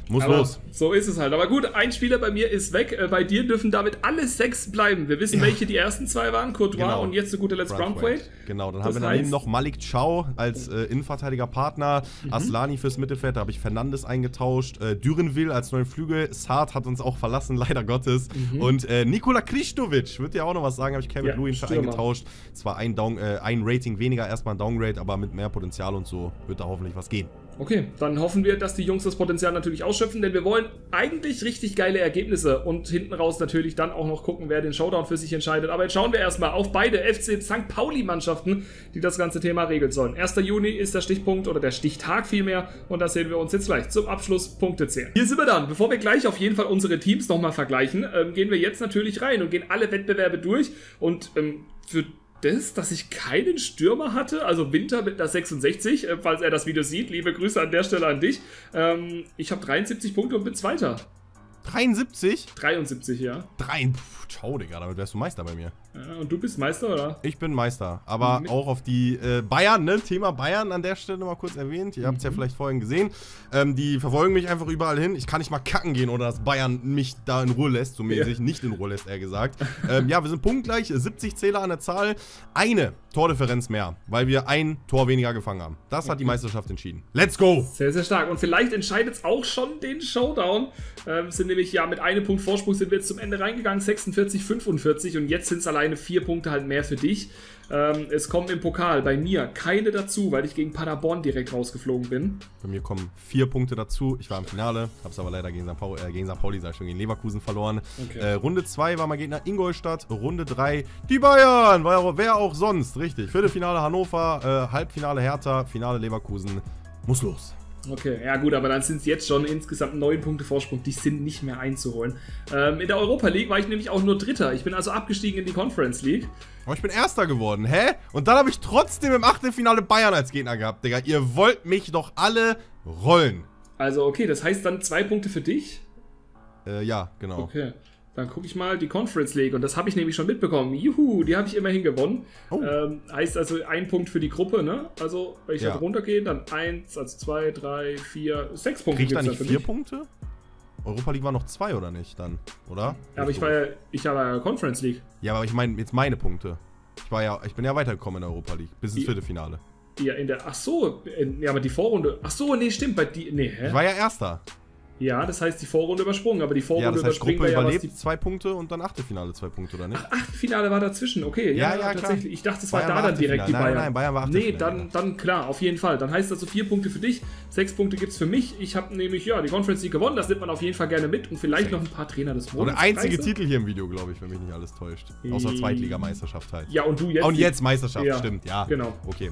Speaker 2: Muss
Speaker 1: Aber
Speaker 2: los.
Speaker 1: So ist es halt. Aber gut, ein Spieler bei mir ist weg. Äh, Bei dir dürfen damit alle sechs bleiben. Wir wissen, welche die ersten zwei waren. Courtois
Speaker 2: Genau.
Speaker 1: und jetzt zu guter Letzt Brunthwaite.
Speaker 2: Genau, dann
Speaker 1: Das
Speaker 2: haben wir daneben noch Malik Chow als äh, Innenverteidiger Partner,
Speaker 1: Mhm.
Speaker 2: Aslani fürs Mittelfeld, da habe ich Fernandes eingetauscht, äh, Dürenville als neuen Flügel, Saad hat uns auch verlassen, leider Gottes. Und äh, Nikola Kristovic, wird dir auch noch was sagen, habe ich Kevin
Speaker 1: Mhm. Ja,
Speaker 2: Lewin eingetauscht. Zwar ein, Down, äh, ein Rating weniger, erstmal ein Downgrade, aber mit mehr Potenzial und so wird da hoffentlich was gehen.
Speaker 1: Okay, dann hoffen wir, dass die Jungs das Potenzial natürlich ausschöpfen, denn wir wollen eigentlich richtig geile Ergebnisse und hinten raus natürlich dann auch noch gucken, wer den Showdown für sich entscheidet. Aber jetzt schauen wir erstmal auf beide FC St. Pauli-Mannschaften, die das ganze Thema regeln sollen. 1. Juni ist der Stichpunkt oder der Stichtag vielmehr und das sehen wir uns jetzt gleich zum Abschluss Punkte zählen. Hier sind wir dann. Bevor wir gleich auf jeden Fall unsere Teams nochmal vergleichen, ähm, gehen wir jetzt natürlich rein und gehen alle Wettbewerbe durch und ähm, für das, dass ich keinen Stürmer hatte, also Winter mit einer 66, äh, falls er das Video sieht, liebe Grüße an der Stelle an dich. Ähm, ich habe 73 Punkte und bin Zweiter.
Speaker 2: 73?
Speaker 1: 73, ja.
Speaker 2: Drei, pff, ciao, Digga, damit wärst du Meister bei mir.
Speaker 1: ja. Und du bist Meister, oder?
Speaker 2: Ich bin Meister, aber
Speaker 1: Mit-
Speaker 2: auch auf die äh, Bayern, ne? Thema Bayern an der Stelle mal kurz erwähnt. Ihr habt es ja vielleicht vorhin gesehen. Ähm, die verfolgen mich einfach überall hin. Ich kann nicht mal kacken gehen, ohne dass Bayern mich da in Ruhe lässt, so mäßig. Nicht in Ruhe lässt, eher gesagt. ähm, ja, wir sind punktgleich, 70 Zähler an der Zahl. Eine Tordifferenz mehr, weil wir ein Tor weniger gefangen haben. Das hat die Meisterschaft entschieden. Let's go!
Speaker 1: Sehr, sehr stark. Und vielleicht entscheidet es auch schon den Showdown. Ähm, sind nämlich ja mit einem Punkt Vorsprung sind wir jetzt zum Ende reingegangen, 46, 45 und jetzt sind es alleine vier Punkte halt mehr für dich. Ähm, es kommen im Pokal bei mir keine dazu, weil ich gegen Paderborn direkt rausgeflogen bin.
Speaker 2: Bei mir kommen vier Punkte dazu. Ich war im Finale, hab's aber leider gegen St. Pauli, äh, gegen St. Pauli sag ich schon, gegen Leverkusen verloren.
Speaker 1: Okay.
Speaker 2: Äh, Runde 2 war mein Gegner Ingolstadt. Runde 3 die Bayern. War wer auch sonst, richtig. Viertelfinale Hannover, äh, Halbfinale Hertha, Finale Leverkusen. Muss los.
Speaker 1: Okay, ja gut, aber dann sind es jetzt schon insgesamt neun Punkte Vorsprung, die sind nicht mehr einzuholen. Ähm, in der Europa League war ich nämlich auch nur Dritter. Ich bin also abgestiegen in die Conference League.
Speaker 2: Aber ich bin Erster geworden, hä? Und dann habe ich trotzdem im Achtelfinale Bayern als Gegner gehabt, Digga. Ihr wollt mich doch alle rollen.
Speaker 1: Also okay, das heißt dann zwei Punkte für dich.
Speaker 2: Äh, ja, genau.
Speaker 1: Okay, dann gucke ich mal die Conference League und das habe ich nämlich schon mitbekommen. Juhu, die habe ich immerhin gewonnen.
Speaker 2: Oh.
Speaker 1: Ähm, heißt also ein Punkt für die Gruppe, ne? Also, wenn ich
Speaker 2: Ja.
Speaker 1: halt runtergehe, dann eins, also zwei, drei, vier, sechs Punkte
Speaker 2: Krieg ich da nicht vier
Speaker 1: mich.
Speaker 2: Punkte? Europa League war noch zwei oder nicht dann, oder?
Speaker 1: Ja, aber ich war ja, ich war ja Conference League.
Speaker 2: Ja, aber ich meine jetzt meine Punkte. Ich war ja, ich bin ja weitergekommen in der Europa League bis ins
Speaker 1: Die-
Speaker 2: Viertelfinale.
Speaker 1: Ja, in der, ach so, in, ja, aber die Vorrunde, ach so, nee, stimmt, bei die, nee, hä?
Speaker 2: Ich war ja Erster.
Speaker 1: Ja, das heißt die Vorrunde übersprungen, aber die
Speaker 2: Ja,
Speaker 1: Vorrunde
Speaker 2: das heißt
Speaker 1: überspringen
Speaker 2: Gruppe
Speaker 1: wir ja, was
Speaker 2: überlebt,
Speaker 1: die
Speaker 2: zwei Punkte und dann Achtelfinale zwei Punkte, oder nicht?
Speaker 1: Achtelfinale war dazwischen, okay. Ja,
Speaker 2: Ja,
Speaker 1: ja,
Speaker 2: ja, klar.
Speaker 1: tatsächlich. Ich dachte, es war
Speaker 2: Bayern
Speaker 1: da
Speaker 2: war
Speaker 1: dann direkt die. Bayern.
Speaker 2: Nein, nein, Bayern war
Speaker 1: Nee,
Speaker 2: Achtelfinale.
Speaker 1: dann, dann klar, auf jeden Fall. Dann heißt also vier Punkte für dich, sechs Punkte gibt's für mich. Ich habe nämlich, ja, die Conference League gewonnen, das nimmt man auf jeden Fall gerne mit und vielleicht noch ein paar Trainer des
Speaker 2: Und
Speaker 1: Monats.
Speaker 2: der einzige. Titel hier im Video, glaube ich, wenn mich nicht alles täuscht. Außer
Speaker 1: I-
Speaker 2: Zweitligameisterschaft halt.
Speaker 1: Ja, und du jetzt.
Speaker 2: und jetzt Meisterschaft,
Speaker 1: Ja,
Speaker 2: stimmt, ja.
Speaker 1: genau.
Speaker 2: Okay.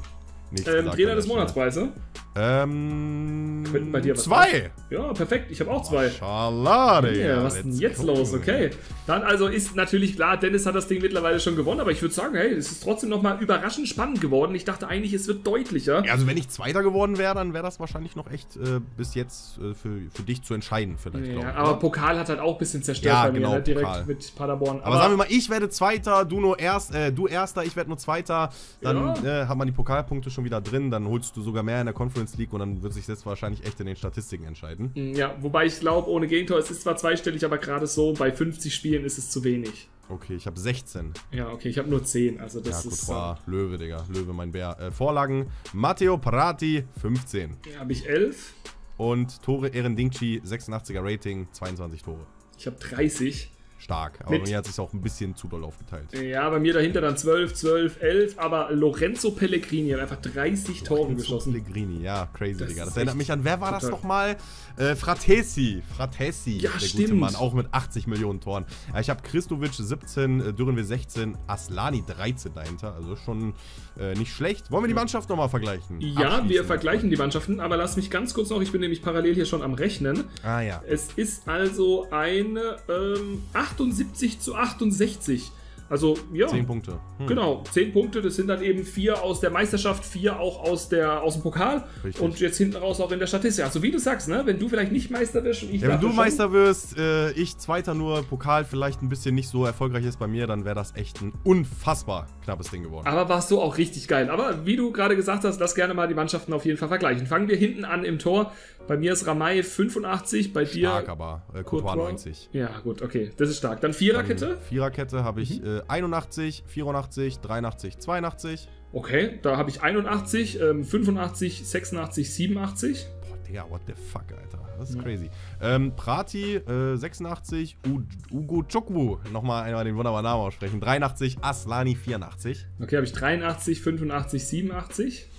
Speaker 2: Nichts
Speaker 1: Ähm, Trainer des
Speaker 2: der
Speaker 1: Monats
Speaker 2: Stelle.
Speaker 1: Preise.
Speaker 2: Ähm.
Speaker 1: Könnten bei dir was
Speaker 2: Zwei!
Speaker 1: Ja, perfekt. Ich habe auch zwei.
Speaker 2: Schalade.
Speaker 1: Ja, was ist denn jetzt los? Okay. Dann also ist natürlich klar, Dennis hat das Ding mittlerweile schon gewonnen, aber ich würde sagen, hey, es ist trotzdem nochmal überraschend spannend geworden. Ich dachte eigentlich, es wird deutlicher.
Speaker 2: Ja, also wenn ich Zweiter geworden wäre, dann wäre das wahrscheinlich noch echt äh, bis jetzt äh, für, für dich zu entscheiden, vielleicht,
Speaker 1: Ja,
Speaker 2: ich.
Speaker 1: aber
Speaker 2: oder?
Speaker 1: Pokal hat halt auch ein bisschen zerstört
Speaker 2: Ja,
Speaker 1: bei mir,
Speaker 2: genau,
Speaker 1: ne? direkt
Speaker 2: Pokal.
Speaker 1: mit Paderborn.
Speaker 2: aber sagen wir mal, ich werde Zweiter, du nur erst, äh, du Erster, ich werde nur Zweiter. Dann
Speaker 1: Ja.
Speaker 2: äh, hat man die Pokalpunkte schon wieder drin, dann holst du sogar mehr in der Conference League und dann wird sich das wahrscheinlich echt in den Statistiken entscheiden.
Speaker 1: Ja, wobei ich glaube, ohne Gegentor, es ist zwar zweistellig, aber gerade so, bei 50 Spielen ist es zu wenig.
Speaker 2: Okay, ich habe 16.
Speaker 1: Ja, okay, ich habe nur 10, also
Speaker 2: Ja,
Speaker 1: das ist...
Speaker 2: Courtois, Löwe, Digga. Löwe, mein Bär. Äh, Vorlagen, Matteo Prati, 15.
Speaker 1: Äh, habe ich 11,
Speaker 2: Und Tore Ehrendingci, 86er Rating, 22 Tore.
Speaker 1: ich habe 30.
Speaker 2: Stark. Aber
Speaker 1: Mit-
Speaker 2: mir hat sich auch ein bisschen zu doll aufgeteilt.
Speaker 1: Ja, bei mir dahinter dann 12, 12, 11, aber Lorenzo Pellegrini hat einfach 30 Tore geschossen.
Speaker 2: Pellegrini, ja, crazy,
Speaker 1: Das
Speaker 2: Digga. Das erinnert mich an, wer war das
Speaker 1: total-
Speaker 2: nochmal? Äh, Fratesi. Fratesi,
Speaker 1: Ja,
Speaker 2: der gute
Speaker 1: stimmt.
Speaker 2: Mann, auch mit 80 Millionen Toren. Ja, ich habe Christovic 17, äh, Dürrenwe 16, Aslani 13 dahinter. Also schon äh, nicht schlecht. Wollen wir die Mannschaft nochmal vergleichen?
Speaker 1: Ja, wir vergleichen die Mannschaften, aber lass mich ganz kurz noch, ich bin nämlich parallel hier schon am Rechnen.
Speaker 2: Ah ja.
Speaker 1: Es ist also eine ähm, 78 zu 68. Also, ja.
Speaker 2: Zehn Punkte. Hm.
Speaker 1: Genau, zehn Punkte, das sind dann eben vier aus der Meisterschaft, vier auch aus, der, aus dem Pokal
Speaker 2: Richtig.
Speaker 1: und jetzt hinten raus auch in der Statistik. Also wie du sagst, ne, wenn du vielleicht nicht Meister wirst und ich
Speaker 2: Ja, wenn du
Speaker 1: schon-
Speaker 2: Meister wirst, äh, ich Zweiter nur, Pokal vielleicht ein bisschen nicht so erfolgreich ist bei mir, dann wäre das echt ein unfassbar knappes Ding geworden.
Speaker 1: Aber warst du auch richtig geil. Aber wie du gerade gesagt hast, lass gerne mal die Mannschaften auf jeden Fall vergleichen. Fangen wir hinten an im Tor. Bei mir ist Ramay 85, bei dir
Speaker 2: Stark aber, äh, Courtois
Speaker 1: Courtois.
Speaker 2: 90.
Speaker 1: Ja, gut, okay, das ist stark. Dann Viererkette.
Speaker 2: Viererkette habe ich
Speaker 1: Mhm.
Speaker 2: äh, 81, 84, 83, 82.
Speaker 1: Okay, da habe ich 81, ähm, 85, 86, 87.
Speaker 2: Boah, Digga, what the fuck, Alter. Das ist crazy. Ähm, Prati, äh, 86, U Ugo Chokwu, nochmal einmal den wunderbaren Namen aussprechen. 83, Aslani 84.
Speaker 1: Okay, habe ich 83, 85, 87.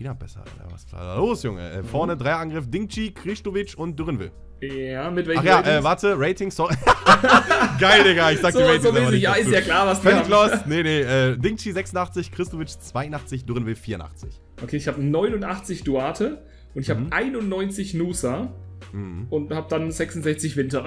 Speaker 2: Wieder besser, Alter. Was ist da los, Junge? Äh, vorne Dreierangriff Dingchi, Kristovic und Dürrenwill.
Speaker 1: Ja, mit welchen
Speaker 2: Ach ja,
Speaker 1: Ratings?
Speaker 2: äh, warte, Rating, sorry. Geil, Digga, ich sag
Speaker 1: So,
Speaker 2: die Ratings
Speaker 1: so
Speaker 2: aber
Speaker 1: mäßig,
Speaker 2: nicht
Speaker 1: ja,
Speaker 2: dazu.
Speaker 1: ist ja klar, was
Speaker 2: Völlig lost. Nee, nee, äh, Dingchi 86, Kristovic 82, Dürrenwill 84.
Speaker 1: Okay, ich habe 89 Duarte und ich habe
Speaker 2: Mhm.
Speaker 1: 91 Nusa und habe dann 66 Winter.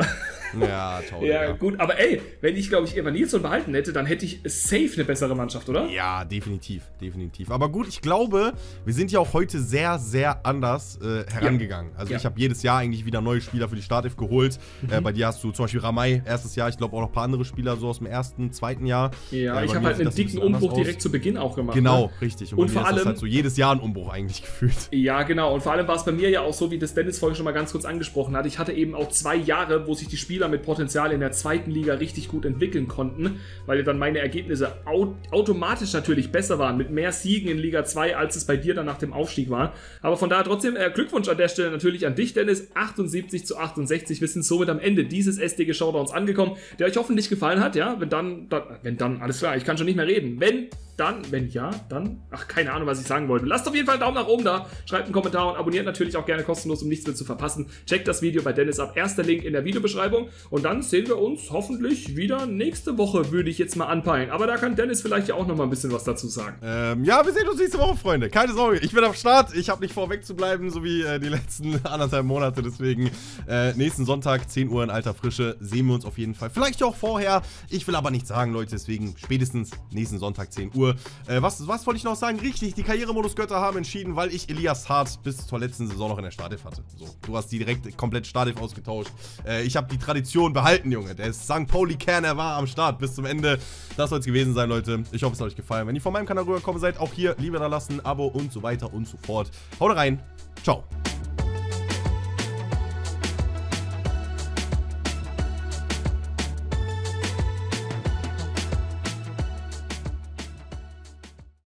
Speaker 2: Ja, ciao,
Speaker 1: ja, gut, aber ey, wenn ich, glaube ich, Evan Nilsson behalten hätte, dann hätte ich safe eine bessere Mannschaft, oder?
Speaker 2: Ja, definitiv, definitiv. Aber gut, ich glaube, wir sind ja auch heute sehr, sehr anders äh, herangegangen. Also
Speaker 1: Ja.
Speaker 2: ich habe jedes Jahr eigentlich wieder neue Spieler für die Startelf geholt. Äh, bei dir hast du zum Beispiel Ramay, erstes Jahr. Ich glaube auch noch ein paar andere Spieler so aus dem ersten, zweiten Jahr.
Speaker 1: Ja,
Speaker 2: Äh,
Speaker 1: ich habe halt einen
Speaker 2: ein
Speaker 1: dicken
Speaker 2: anders
Speaker 1: Umbruch
Speaker 2: aus.
Speaker 1: direkt zu Beginn auch gemacht.
Speaker 2: Genau,
Speaker 1: Ne?
Speaker 2: richtig. Und,
Speaker 1: Und vor
Speaker 2: ist das
Speaker 1: allem-
Speaker 2: halt so jedes Jahr ein Umbruch eigentlich gefühlt.
Speaker 1: Ja, genau. Und vor allem war es bei mir ja auch so, wie das Dennis vorhin schon mal ganz kurz angesprochen hat. Ich hatte eben auch zwei Jahre, wo sich die Spieler mit Potenzial in der zweiten Liga richtig gut entwickeln konnten, weil dann meine Ergebnisse au automatisch natürlich besser waren, mit mehr Siegen in Liga 2, als es bei dir dann nach dem Aufstieg war. Aber von daher trotzdem äh, Glückwunsch an der Stelle natürlich an dich, Dennis. 78 zu 68. Wir sind somit am Ende dieses SDG Showdowns angekommen, der euch hoffentlich gefallen hat. Ja, wenn dann, dann, wenn dann, alles klar, ich kann schon nicht mehr reden. Wenn dann, wenn ja, dann, ach, keine Ahnung, was ich sagen wollte. Lasst auf jeden Fall einen Daumen nach oben da, schreibt einen Kommentar und abonniert natürlich auch gerne kostenlos, um nichts mehr zu verpassen. Checkt das Video bei Dennis ab. Erster Link in der Videobeschreibung. Und dann sehen wir uns hoffentlich wieder nächste Woche, würde ich jetzt mal anpeilen. Aber da kann Dennis vielleicht ja auch noch mal ein bisschen was dazu sagen.
Speaker 2: Ähm, ja, wir sehen uns nächste Woche, Freunde. Keine Sorge, ich bin am Start. Ich habe nicht vor, wegzubleiben, so wie äh, die letzten anderthalb Monate. Deswegen äh, nächsten Sonntag, 10 Uhr in alter Frische, sehen wir uns auf jeden Fall. Vielleicht auch vorher. Ich will aber nichts sagen, Leute. Deswegen spätestens nächsten Sonntag, 10 Uhr. Äh, was, was wollte ich noch sagen? Richtig, die Karrieremodus-Götter haben entschieden, weil ich Elias Hart bis zur letzten Saison noch in der Startelf hatte. So, du hast die direkt komplett Startelf ausgetauscht. Äh, ich habe die Tradition behalten, Junge. Der ist St. Pauli-Kern, er war am Start bis zum Ende. Das soll es gewesen sein, Leute. Ich hoffe, es hat euch gefallen. Wenn ihr von meinem Kanal rübergekommen seid, auch hier Liebe da lassen, Abo und so weiter und so fort. Haut rein. Ciao.